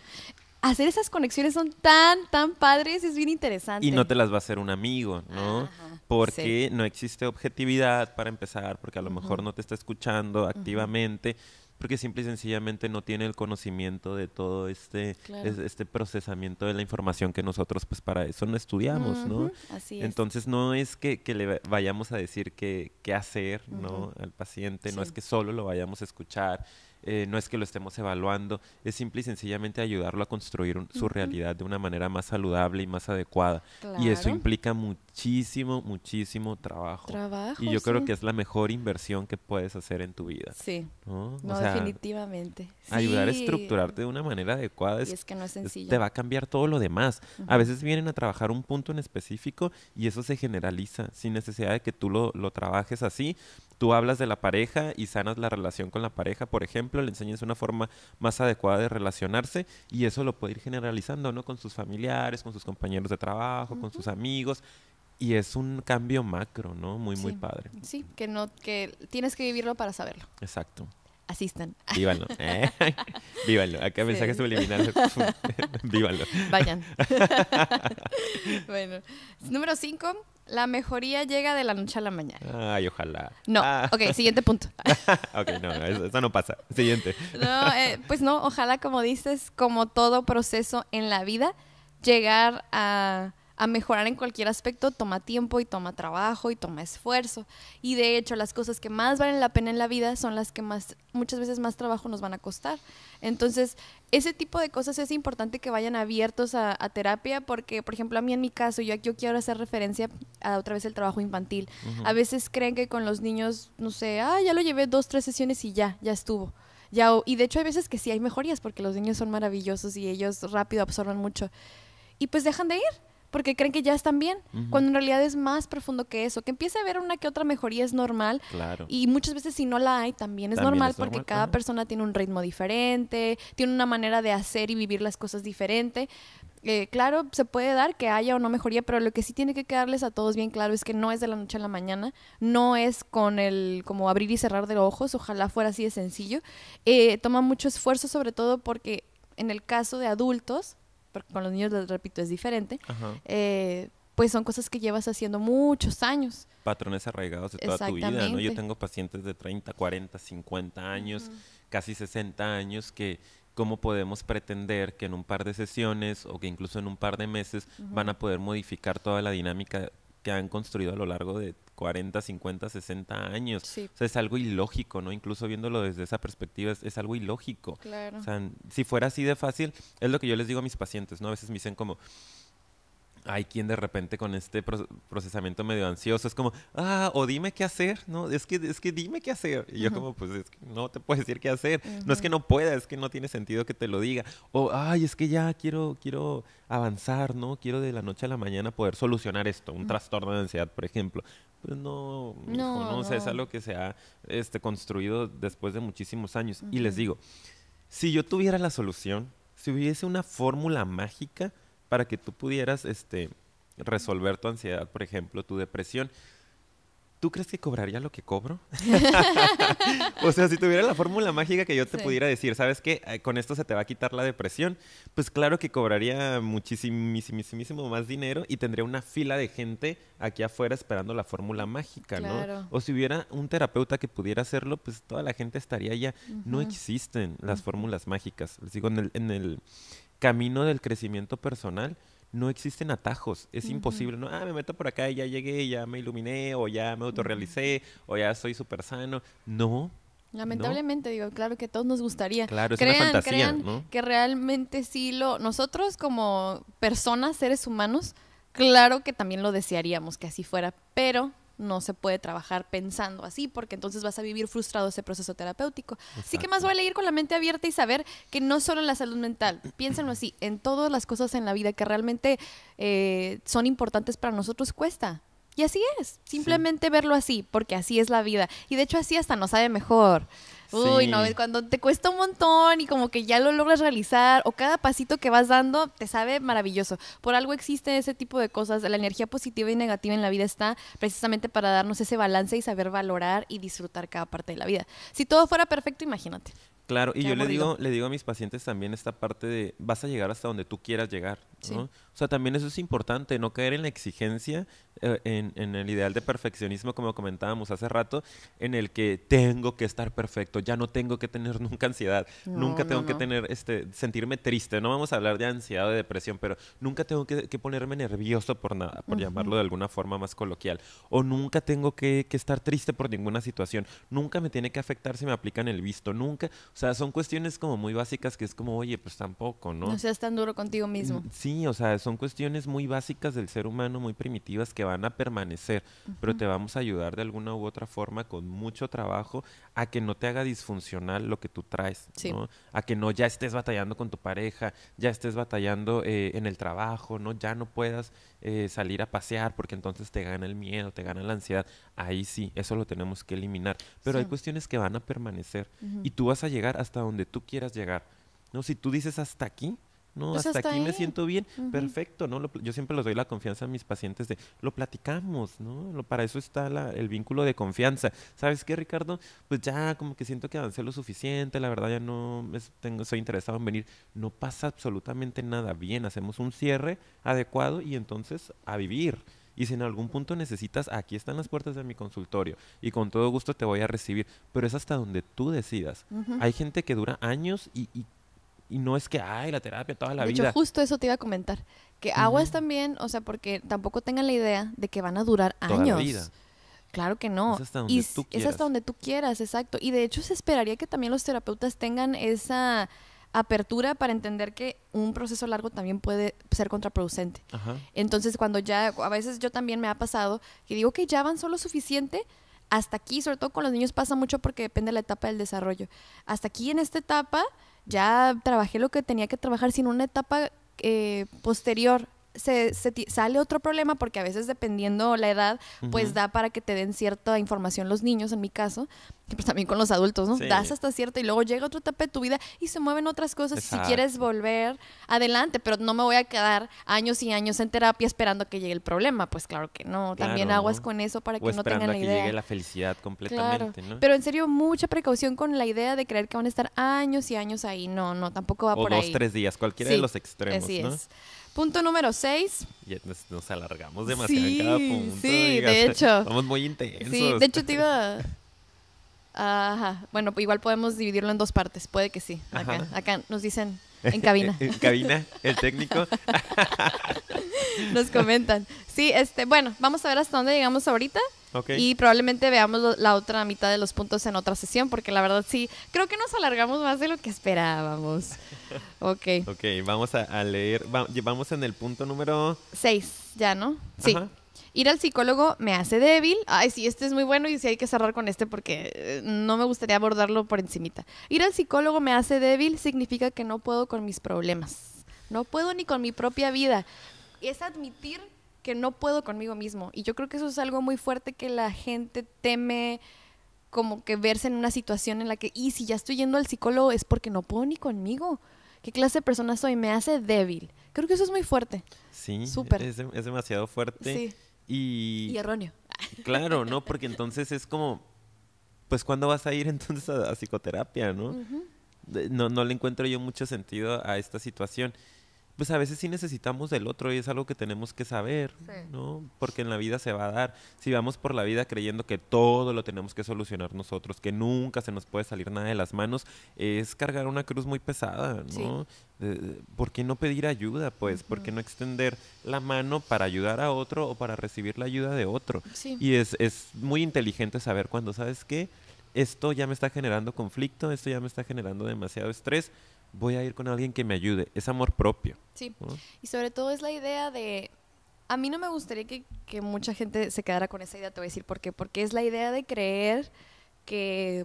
Hacer esas conexiones son tan, tan padres, es bien interesante. Y no te las va a hacer un amigo, ¿no? Ajá, Porque no existe objetividad para empezar, porque a lo mejor no te está escuchando activamente, porque simple y sencillamente no tiene el conocimiento de todo este, Claro. es- este procesamiento de la información que nosotros pues para eso no estudiamos, ¿no? Así es. Entonces no es que, que le va- vayamos a decir qué, qué hacer, ¿no? Al paciente, no es que solo lo vayamos a escuchar, eh, no es que lo estemos evaluando, es simple y sencillamente ayudarlo a construir un- su realidad de una manera más saludable y más adecuada. Y eso implica muchísimo, muchísimo trabajo. Trabajo, y yo creo que es la mejor inversión que puedes hacer en tu vida. Sí, ¿no? O no, sea, definitivamente. Ayudar a estructurarte de una manera adecuada Y es que no es es- sencillo. te va a cambiar todo lo demás. A veces vienen a trabajar un punto en específico y eso se generaliza sin necesidad de que tú lo, lo trabajes así. Tú hablas de la pareja y sanas la relación con la pareja, por ejemplo, le enseñas una forma más adecuada de relacionarse y eso lo puede ir generalizando, ¿no? Con sus familiares, con sus compañeros de trabajo, con sus amigos. Y es un cambio macro, ¿no? Muy, muy padre. Sí, que no, que tienes que vivirlo para saberlo. Exacto. Asistan, Vívanlo. ¿eh? Vívanlo. Acá Sí. mensaje subliminal. Vívanlo. vayan. bueno, número cinco, la mejoría llega de la noche a la mañana. Ay, ojalá. No, Ah. ok, siguiente punto. ok, no, no, eso, eso no pasa. Siguiente. No, eh, pues no, ojalá, como dices, como todo proceso en la vida, llegar a, a mejorar en cualquier aspecto toma tiempo y toma trabajo y toma esfuerzo. Y de hecho, las cosas que más valen la pena en la vida son las que más, muchas veces más trabajo nos van a costar. Entonces, ese tipo de cosas es importante que vayan abiertos a, terapia porque, por ejemplo, a mí en mi caso, yo, yo quiero hacer referencia a otra vez el trabajo infantil. A veces creen que con los niños, no sé, ah, ya lo llevé dos, tres sesiones y ya, ya estuvo. Ya, y de hecho hay veces que sí hay mejorías porque los niños son maravillosos y ellos rápido absorben mucho. Y pues dejan de ir porque creen que ya están bien, cuando en realidad es más profundo que eso. Que empiece a haber una que otra mejoría es normal. Claro. Y muchas veces si no la hay, también es normal porque cada persona tiene un ritmo diferente, tiene una manera de hacer y vivir las cosas diferente. Eh, claro, se puede dar que haya o no mejoría, pero lo que sí tiene que quedarles a todos bien claro es que no es de la noche a la mañana, no es con el como abrir y cerrar de ojos, ojalá fuera así de sencillo. Eh, toma mucho esfuerzo, sobre todo porque en el caso de adultos, porque con los niños, les repito, es diferente, eh, pues son cosas que llevas haciendo muchos años. Patrones arraigados de toda tu vida, ¿no? Yo tengo pacientes de 30, 40, 50 años, casi 60 años que cómo podemos pretender que en un par de sesiones o que incluso en un par de meses van a poder modificar toda la dinámica que han construido a lo largo de 40, 50, 60 años. O sea, es algo ilógico, ¿no? Incluso viéndolo desde esa perspectiva, es, algo ilógico. Claro. O sea, si fuera así de fácil, es lo que yo les digo a mis pacientes, ¿no? A veces me dicen como, hay quien de repente con este procesamiento medio ansioso es como, ah, o dime qué hacer, ¿no? Es que, es que dime qué hacer. Y yo como, pues es que no te puedo decir qué hacer. No es que no pueda, es que no tiene sentido que te lo diga. O, ay, es que ya quiero, quiero avanzar, ¿no? Quiero de la noche a la mañana poder solucionar esto, un trastorno de ansiedad, por ejemplo. Pues no, no, O sea, es algo que se ha este, construido después de muchísimos años. Y les digo, si yo tuviera la solución, si hubiese una fórmula mágica, para que tú pudieras este, resolver tu ansiedad, por ejemplo, tu depresión. ¿Tú crees que cobraría lo que cobro? o sea, si tuviera la fórmula mágica que yo te pudiera decir, ¿sabes qué? Con esto se te va a quitar la depresión. Pues claro que cobraría muchísimo más dinero y tendría una fila de gente aquí afuera esperando la fórmula mágica, ¿no? O si hubiera un terapeuta que pudiera hacerlo, pues toda la gente estaría ya. No existen las fórmulas mágicas. Les digo, en el, en el camino del crecimiento personal no existen atajos, es imposible, no, ah, me meto por acá y ya llegué, ya me iluminé, o ya me autorrealicé, o ya soy súper sano. No. Lamentablemente, digo, claro que a todos nos gustaría. Claro, es una fantasía, ¿no? que realmente sí lo, nosotros como personas, seres humanos, claro que también lo desearíamos que así fuera, pero no se puede trabajar pensando así, porque entonces vas a vivir frustrado ese proceso terapéutico. Así que más vale ir con la mente abierta y saber que no solo en la salud mental, piénsenlo así, en todas las cosas en la vida que realmente eh, son importantes para nosotros cuesta. Y así es, simplemente verlo así, porque así es la vida. Y de hecho así hasta nos sabe mejor. Uy, no, cuando te cuesta un montón y como que ya lo logras realizar o cada pasito que vas dando te sabe maravilloso. Por algo existe ese tipo de cosas. La energía positiva y negativa en la vida está precisamente para darnos ese balance y saber valorar y disfrutar cada parte de la vida. Si todo fuera perfecto, imagínate. Claro, y yo le digo, le digo a mis pacientes también esta parte de vas a llegar hasta donde tú quieras llegar, ¿no? O sea, también eso es importante, no caer en la exigencia, eh, en, en, el ideal de perfeccionismo, como comentábamos hace rato, en el que tengo que estar perfecto, ya no tengo que tener nunca ansiedad, nunca tengo que tener, este, sentirme triste, no vamos a hablar de ansiedad o de depresión, pero nunca tengo que, ponerme nervioso por nada, por llamarlo de alguna forma más coloquial, o nunca tengo que, que, estar triste por ninguna situación, nunca me tiene que afectar si me aplican el visto, nunca, o sea, son cuestiones como muy básicas que es como, oye, pues tampoco, ¿no? No seas tan duro contigo mismo. Mm, sí, o sea, son cuestiones muy básicas del ser humano, muy primitivas que van a permanecer, pero te vamos a ayudar de alguna u otra forma con mucho trabajo a que no te haga disfuncional lo que tú traes, ¿no? A que no ya estés batallando con tu pareja, ya estés batallando eh, en el trabajo, ¿no? Ya no puedas eh, salir a pasear porque entonces te gana el miedo, te gana la ansiedad. Ahí sí, eso lo tenemos que eliminar. Pero hay cuestiones que van a permanecer y tú vas a llegar hasta donde tú quieras llegar. ¿no? Si tú dices hasta aquí, no, pues hasta, aquí me siento bien, perfecto, ¿no? yo siempre les doy la confianza a mis pacientes de, lo platicamos, ¿no? para eso está el vínculo de confianza. ¿Sabes qué, Ricardo? Pues ya como que siento que avancé lo suficiente, la verdad ya no tengo, soy interesado en venir. No pasa absolutamente nada bien, hacemos un cierre adecuado y entonces a vivir. Y si en algún punto necesitas, aquí están las puertas de mi consultorio y con todo gusto te voy a recibir, pero es hasta donde tú decidas. Hay gente que dura años y Y no es que, ay, la terapia toda la de vida. hecho, justo eso te iba a comentar. Que aguas también, o sea, porque tampoco tengan la idea de que van a durar Toda la años. vida. Claro que no. Es hasta donde y tú s- es quieras. hasta donde tú quieras, exacto. Y de hecho se esperaría que también los terapeutas tengan esa apertura para entender que un proceso largo también puede ser contraproducente. Ajá. Entonces, cuando ya, a veces yo también me ha pasado que digo que ya avanzó lo suficiente, hasta aquí, sobre todo con los niños pasa mucho porque depende de la etapa del desarrollo. Hasta aquí en esta etapa ya trabajé lo que tenía que trabajar, sin una etapa eh, posterior. Se, se sale otro problema porque a veces dependiendo la edad, pues da para que te den cierta información los niños, en mi caso, y pues también con los adultos, ¿no? Sí. Das hasta cierta y luego llega otra etapa de tu vida y se mueven otras cosas. Y si quieres Exacto. volver adelante, pero no me voy a quedar años y años en terapia esperando que llegue el problema. Pues claro que no. También aguas ¿no? con eso para O que no tengan a la que idea. llegue la felicidad Claro, completamente, ¿no? pero en serio, mucha precaución con la idea de creer que van a estar años y años ahí. No, no, tampoco va o por dos, ahí. tres días, cualquiera de los extremos, Así ¿no? es. Punto número 6. Ya nos, nos alargamos demasiado en cada punto. sí, de hecho. Somos muy intensos. Sí, de hecho te iba... Ajá. Bueno, pues igual podemos dividirlo en dos partes. Puede que sí. Acá, Ajá. acá nos dicen en cabina. en cabina, el técnico. Nos comentan. Sí, este, bueno, vamos a ver hasta dónde llegamos ahorita. Y probablemente veamos la otra mitad de los puntos en otra sesión, porque la verdad sí, creo que nos alargamos más de lo que esperábamos. Ok. Ok, vamos a, a leer. va- vamos en el punto número. Seis, ya, ¿no? Sí. Ajá. Ir al psicólogo me hace débil. Ay, sí, este es muy bueno y sí hay que cerrar con este porque eh, no me gustaría abordarlo por encimita. Ir al psicólogo me hace débil significa que no puedo con mis problemas. No puedo ni con mi propia vida. Es admitir que no puedo conmigo mismo. Y yo creo que eso es algo muy fuerte que la gente teme como que verse en una situación en la que, y si ya estoy yendo al psicólogo es porque no puedo ni conmigo. ¿Qué clase de persona soy? Me hace débil. Creo que eso es muy fuerte. Sí, Súper. Es, es demasiado fuerte. Sí. Y, Y erróneo. claro, ¿no? Porque entonces es como, pues, ¿cuándo vas a ir entonces a, a psicoterapia, no? No? No le encuentro yo mucho sentido a esta situación. Pues a veces sí necesitamos del otro y es algo que tenemos que saber, Sí. ¿no? Porque en la vida se va a dar. Si vamos por la vida creyendo que todo lo tenemos que solucionar nosotros, que nunca se nos puede salir nada de las manos, es cargar una cruz muy pesada. ¿no? Eh, ¿Por qué no pedir ayuda, pues? ¿Por qué no extender la mano para ayudar a otro o para recibir la ayuda de otro? Sí. Y es, es muy inteligente saber cuando, ¿sabes qué? Esto ya me está generando conflicto, esto ya me está generando demasiado estrés, voy a ir con alguien que me ayude. Es amor propio. Sí. ¿no? Y sobre todo es la idea de... A mí no me gustaría que, que mucha gente se quedara con esa idea, te voy a decir por qué. Porque es la idea de creer que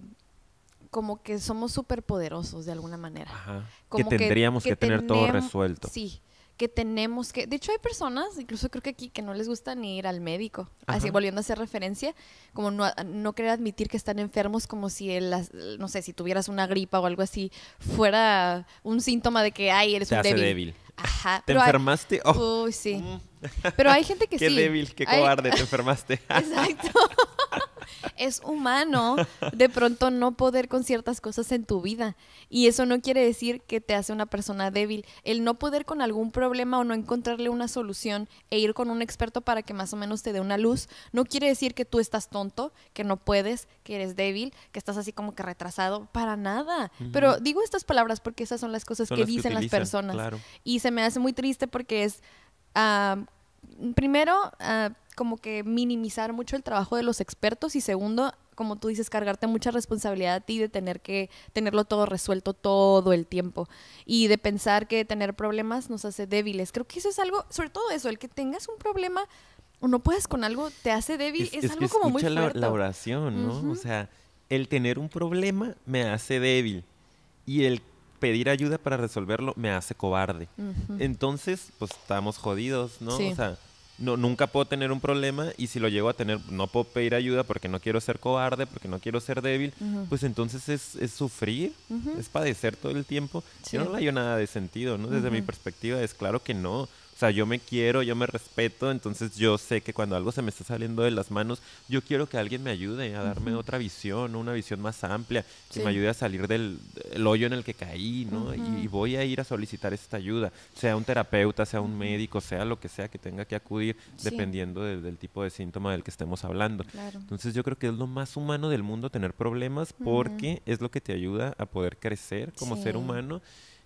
como que somos súper poderosos de alguna manera. Ajá. Como que tendríamos que, tener todo resuelto. Sí, que tenemos que... De hecho hay personas, incluso creo que aquí, que no les gusta ni ir al médico. Así, volviendo a hacer referencia, como no, no querer admitir que están enfermos como si, el, no sé, si tuvieras una gripa o algo así, fuera un síntoma de que, ay, eres Te un hace débil. débil. Ajá. ¿Te pero hay- enfermaste? Oh, Uy, sí. mm, Pero hay gente que qué sí. débil, qué Hay- cobarde, te enfermaste. Exacto. es humano de pronto no poder con ciertas cosas en tu vida. Y eso no quiere decir que te hace una persona débil. El no poder con algún problema o no encontrarle una solución e ir con un experto para que más o menos te dé una luz, no quiere decir que tú estás tonto, que no puedes, que eres débil, que estás así como que retrasado. Para nada. Pero digo estas palabras porque esas son las cosas Son que las que dicen las personas. claro. Y se me hace muy triste porque es, ah, primero, ah, como que minimizar mucho el trabajo de los expertos y segundo, como tú dices, cargarte mucha responsabilidad a ti de tener que tenerlo todo resuelto todo el tiempo y de pensar que tener problemas nos hace débiles. Creo que eso es algo, sobre todo eso, el que tengas un problema o no puedas con algo te hace débil, es, algo que como muy escucha la, fuerte. la oración, ¿no? O sea, el tener un problema me hace débil y el pedir ayuda para resolverlo me hace cobarde. Entonces, pues estamos jodidos, ¿no? Sí. O sea, no, nunca puedo tener un problema y si lo llego a tener, no puedo pedir ayuda porque no quiero ser cobarde, porque no quiero ser débil, pues entonces es, es sufrir, es padecer todo el tiempo. Sí. Yo no le hallo nada de sentido, ¿no? Desde mi perspectiva es claro que no. O sea, yo me quiero, yo me respeto, entonces yo sé que cuando algo se me está saliendo de las manos, yo quiero que alguien me ayude a darme otra visión, una visión más amplia, que Sí. me ayude a salir del hoyo en el que caí, ¿no? y, y voy a ir a solicitar esta ayuda, sea un terapeuta, sea un médico, sea lo que sea que tenga que acudir, Sí. dependiendo del, del tipo de síntoma del que estemos hablando. Claro. Entonces yo creo que es lo más humano del mundo tener problemas porque es lo que te ayuda a poder crecer como ser humano.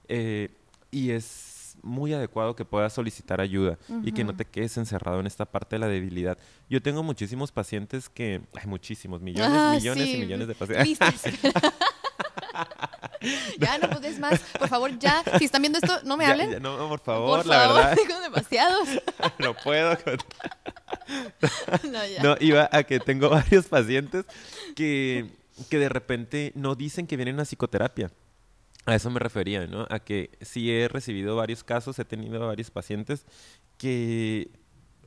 Eh, y es muy adecuado que puedas solicitar ayuda y que no te quedes encerrado en esta parte de la debilidad. Yo tengo muchísimos pacientes que, hay muchísimos, millones, Ah, millones sí, y millones de pacientes. ya no puedes más. Por favor, ya. Si están viendo esto, no me Ya- hablen. ya, no, por favor, Por la favor, verdad, tengo demasiados. no puedo. con- No, ya. No, iba a que tengo varios pacientes que, que de repente no dicen que vienen a psicoterapia. A eso me refería, ¿no? A que sí he recibido varios casos, he tenido varios pacientes que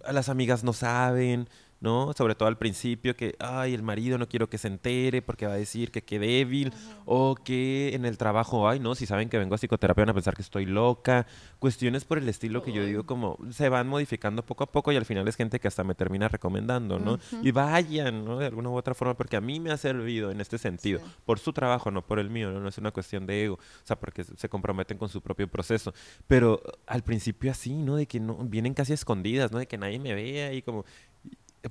a las amigas no saben, ¿no? Sobre todo al principio que, ay, el marido no quiero que se entere porque va a decir que qué débil, o que en el trabajo, ay, no, si saben que vengo a psicoterapia van a pensar que estoy loca, cuestiones por el estilo que yo digo como se van modificando poco a poco y al final es gente que hasta me termina recomendando, ¿no? Y vayan, ¿no? De alguna u otra forma, porque a mí me ha servido en este sentido, Sí. por su trabajo, no por el mío, ¿no? No es una cuestión de ego, o sea, porque se comprometen con su propio proceso, pero al principio así, ¿no? De que no, vienen casi escondidas, ¿no? De que nadie me vea y como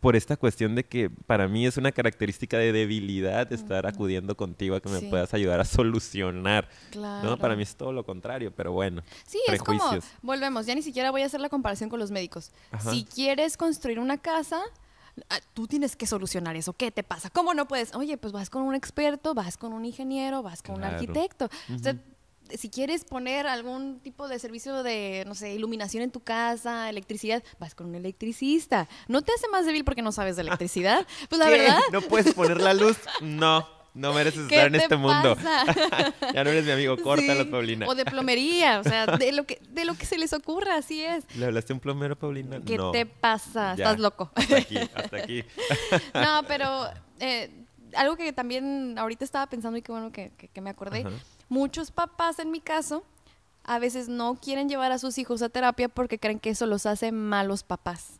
por esta cuestión de que para mí es una característica de debilidad estar acudiendo contigo a que me Sí. puedas ayudar a solucionar, Claro. ¿no? Para mí es todo lo contrario, pero bueno. Sí, es como, prejuicios. volvemos, ya ni siquiera voy a hacer la comparación con los médicos. Ajá. Si quieres construir una casa, ah, tú tienes que solucionar eso. ¿Qué te pasa? ¿Cómo no puedes? Oye, pues vas con un experto, vas con un ingeniero, vas con un arquitecto. O sea, si quieres poner algún tipo de servicio de, no sé, iluminación en tu casa, electricidad, vas con un electricista. ¿No te hace más débil porque no sabes de electricidad? Pues la ¿Qué? verdad, ¿No puedes poner la luz? No, no mereces ¿qué estar en te este mundo. ya no eres mi amigo, córtalo, Sí, Paulina. O de plomería, o sea, de lo que, de lo que se les ocurra, así es. ¿Le hablaste a un plomero, Paulina? ¿Qué no. te pasa? Ya. Estás loco. Hasta aquí, hasta aquí. no, pero eh, algo que también ahorita estaba pensando y qué bueno que, que- que me acordé. Ajá. Muchos papás, en mi caso, a veces no quieren llevar a sus hijos a terapia porque creen que eso los hace malos papás.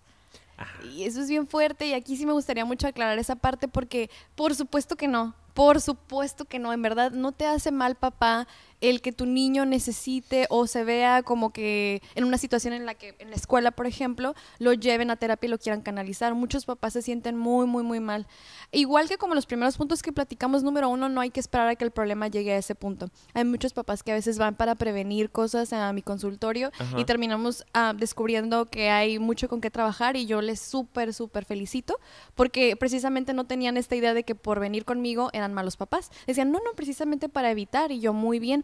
Y eso es bien fuerte y aquí sí me gustaría mucho aclarar esa parte porque por supuesto que no, por supuesto que no, en verdad no te hace mal papá el que tu niño necesite o se vea como que en una situación en la que en la escuela, por ejemplo, lo lleven a terapia y lo quieran canalizar. Muchos papás se sienten muy, muy, muy mal. Igual que como los primeros puntos que platicamos, número uno, no hay que esperar a que el problema llegue a ese punto. Hay muchos papás que a veces van para prevenir cosas a mi consultorio Ajá. y terminamos ah, descubriendo que hay mucho con qué trabajar y yo les súper, súper felicito porque precisamente no tenían esta idea de que por venir conmigo eran malos papás. Decían, no, no, precisamente para evitar y yo muy bien.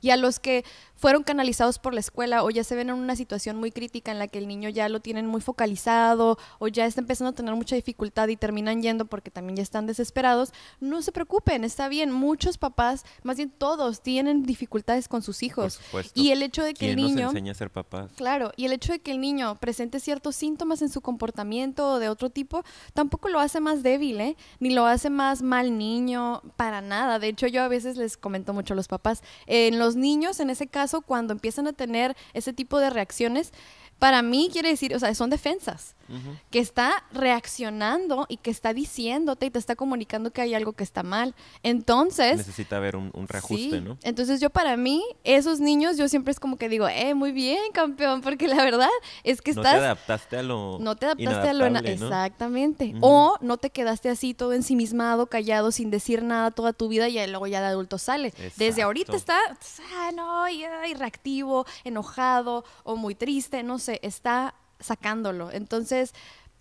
Y a los que fueron canalizados por la escuela o ya se ven en una situación muy crítica en la que el niño ya lo tienen muy focalizado o ya está empezando a tener mucha dificultad y terminan yendo porque también ya están desesperados, no se preocupen, está bien. Muchos papás, más bien todos, tienen dificultades con sus hijos. supuesto. Y el hecho de que el ¿Quién niño... nos enseña a ser papás? Claro, y el hecho de que el niño presente ciertos síntomas en su comportamiento o de otro tipo, tampoco lo hace más débil, ¿eh? Ni lo hace más mal niño, para nada. De hecho, yo a veces les comento mucho a los papás, en los niños, en ese caso, cuando empiezan a tener ese tipo de reacciones, para mí quiere decir, o sea, son defensas, que está reaccionando y que está diciéndote y te está comunicando que hay algo que está mal. Entonces, Necesita haber un, un reajuste, Sí, ¿no? Entonces yo para mí, esos niños, yo siempre es como que digo, eh, muy bien, campeón, porque la verdad es que No te estás... adaptaste a lo No te adaptaste a lo... Exactamente. O no te quedaste así todo ensimismado, callado, sin decir nada toda tu vida y luego ya de adulto sale. Desde ahorita está, ah, no, y, ay, reactivo, enojado o muy triste, no sé, está sacándolo. Entonces,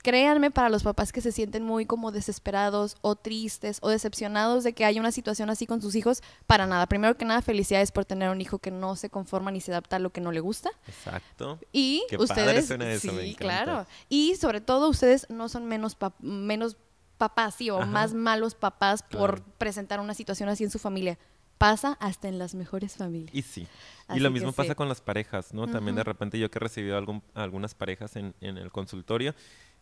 créanme para los papás que se sienten muy como desesperados o tristes o decepcionados de que haya una situación así con sus hijos, para nada. Primero que nada, felicidades por tener un hijo que no se conforma ni se adapta a lo que no le gusta. Exacto. Y Qué ustedes, eso, sí, claro. Y sobre todo ustedes no son menos menos papás, sí, o Ajá. más malos papás por Claro. presentar una situación así en su familia. Pasa hasta en las mejores familias. Y sí. Así y lo mismo pasa sí. con las parejas, ¿no? También de repente yo que he recibido algún- algunas parejas en, en el consultorio,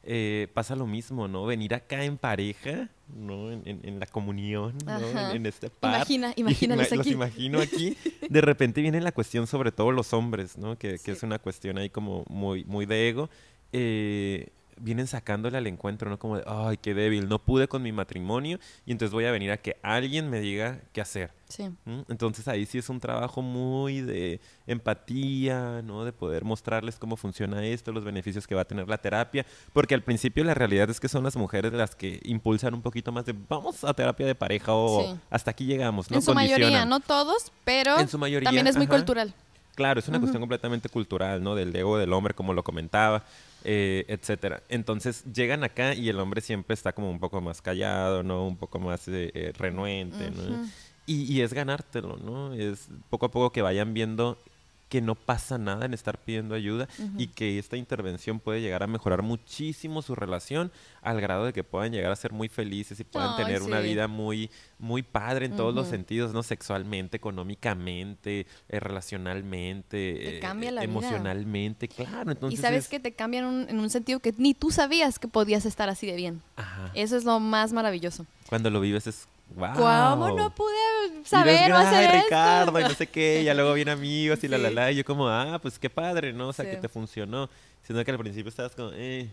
eh, pasa lo mismo, ¿no? Venir acá en pareja, ¿no? En, en- en la comunión, ¿no? En, este par. Imagina- Los imagino aquí. De repente viene la cuestión sobre todo los hombres, ¿no? Que, que es una cuestión ahí como muy, muy de ego. Eh, vienen sacándole al encuentro, ¿no? Como de, ay, qué débil, no pude con mi matrimonio y entonces voy a venir a que alguien me diga qué hacer. Sí. ¿Mm? Entonces ahí sí es un trabajo muy de empatía, ¿no? De poder mostrarles cómo funciona esto, los beneficios que va a tener la terapia, porque al principio la realidad es que son las mujeres las que impulsan un poquito más de vamos a terapia de pareja o Sí. hasta aquí llegamos, ¿no? en su mayoría, no todos, pero En su mayoría, también es muy ajá. cultural. Claro, es una cuestión completamente cultural, ¿no? Del ego del hombre, como lo comentaba, eh, etcétera. Entonces llegan acá y el hombre siempre está como un poco más callado, ¿no? Un poco más eh, eh, renuente, ¿no? Y, y, es ganártelo, ¿no? Es poco a poco que vayan viendo que no pasa nada en estar pidiendo ayuda y que esta intervención puede llegar a mejorar muchísimo su relación al grado de que puedan llegar a ser muy felices y puedan tener una vida muy muy padre en todos los sentidos, no sexualmente, económicamente, eh, relacionalmente, eh, emocionalmente, claro. y sabes que te cambian en un sentido que ni tú sabías que podías estar así de bien. Eso es lo más maravilloso. Cuando lo vives es Wow. ¿Cómo no pude saber o hacer esto? Ricardo, y no sé qué, ya luego vienen amigos y la la la, y yo como, ah, pues qué padre, ¿no? O sea, que te funcionó. Siendo que al principio estabas como, eh,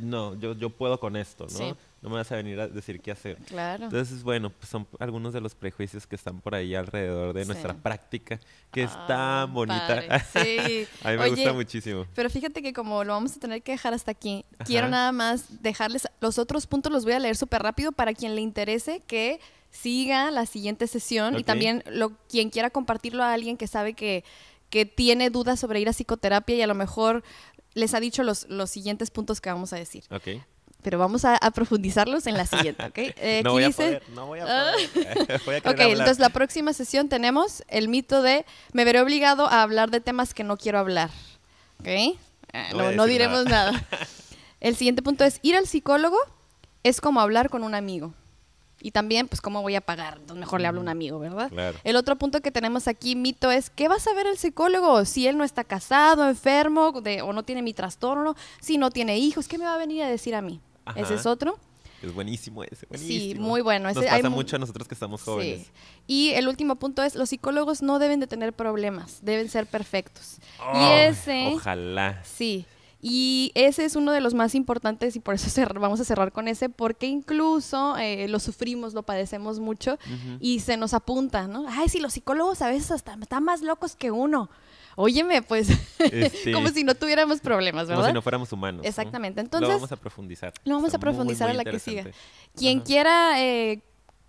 no, yo, yo puedo con esto, ¿no? No me vas a venir a decir qué hacer. Claro. Entonces, bueno, pues son algunos de los prejuicios que están por ahí alrededor de nuestra práctica, que es tan ah, bonita. Sí. a mí me gusta muchísimo. Pero fíjate que como lo vamos a tener que dejar hasta aquí, quiero nada más dejarles los otros puntos, los voy a leer súper rápido para quien le interese que siga la siguiente sesión y también lo, quien quiera compartirlo a alguien que sabe que, que tiene dudas sobre ir a psicoterapia y a lo mejor les ha dicho los, los siguientes puntos que vamos a decir. Ok. Pero vamos a, profundizarlos en la siguiente, ¿ok? Eh, no, voy a poder, no voy a poder, voy a Ok, entonces la próxima sesión tenemos el mito de me veré obligado a hablar de temas que no quiero hablar, ¿ok? Eh, no, diremos nada. El siguiente punto es ir al psicólogo es como hablar con un amigo. Y también, pues, ¿cómo voy a pagar? Entonces, mejor le hablo a un amigo, ¿verdad? El otro punto que tenemos aquí, mito, es ¿qué vas a ver el psicólogo? Si él no está casado, enfermo, o no tiene mi trastorno, si no tiene hijos, ¿qué me va a venir a decir a mí? Ese es otro. Es buenísimo ese, buenísimo. Sí, muy bueno. Nos pasa mucho a nosotros que estamos jóvenes. Sí. Y el último punto es, los psicólogos no deben de tener problemas, deben ser perfectos. y ese... Ojalá. Sí. Y ese es uno de los más importantes y por eso vamos a cerrar con ese, porque incluso eh, lo sufrimos, lo padecemos mucho y se nos apunta, ¿no? Ay, si los psicólogos a veces hasta están más locos que uno. Óyeme, pues, este, como si no tuviéramos problemas, ¿verdad? Como si no fuéramos humanos. Exactamente. Entonces, lo vamos a profundizar. Lo vamos a profundizar a la que siga. Quien quiera eh,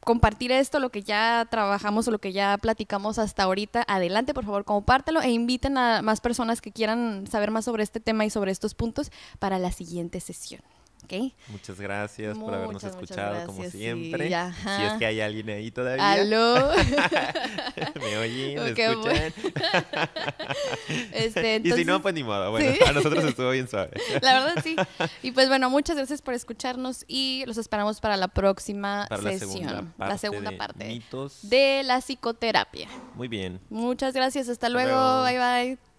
compartir esto, lo que ya trabajamos o lo que ya platicamos hasta ahorita, adelante, por favor, compártelo e inviten a más personas que quieran saber más sobre este tema y sobre estos puntos para la siguiente sesión. Muchas gracias por habernos escuchado, como siempre. si es que hay alguien ahí todavía. ¿Aló? ¿Me oyen? ¿Me escuchan? Este, y si no, pues ni modo. Bueno, a nosotros estuvo bien suave. La verdad, sí. Y pues bueno, muchas gracias por escucharnos y los esperamos para la próxima sesión. La segunda parte. de, de la psicoterapia. Muy bien. Muchas gracias. Hasta, luego. Bye, bye.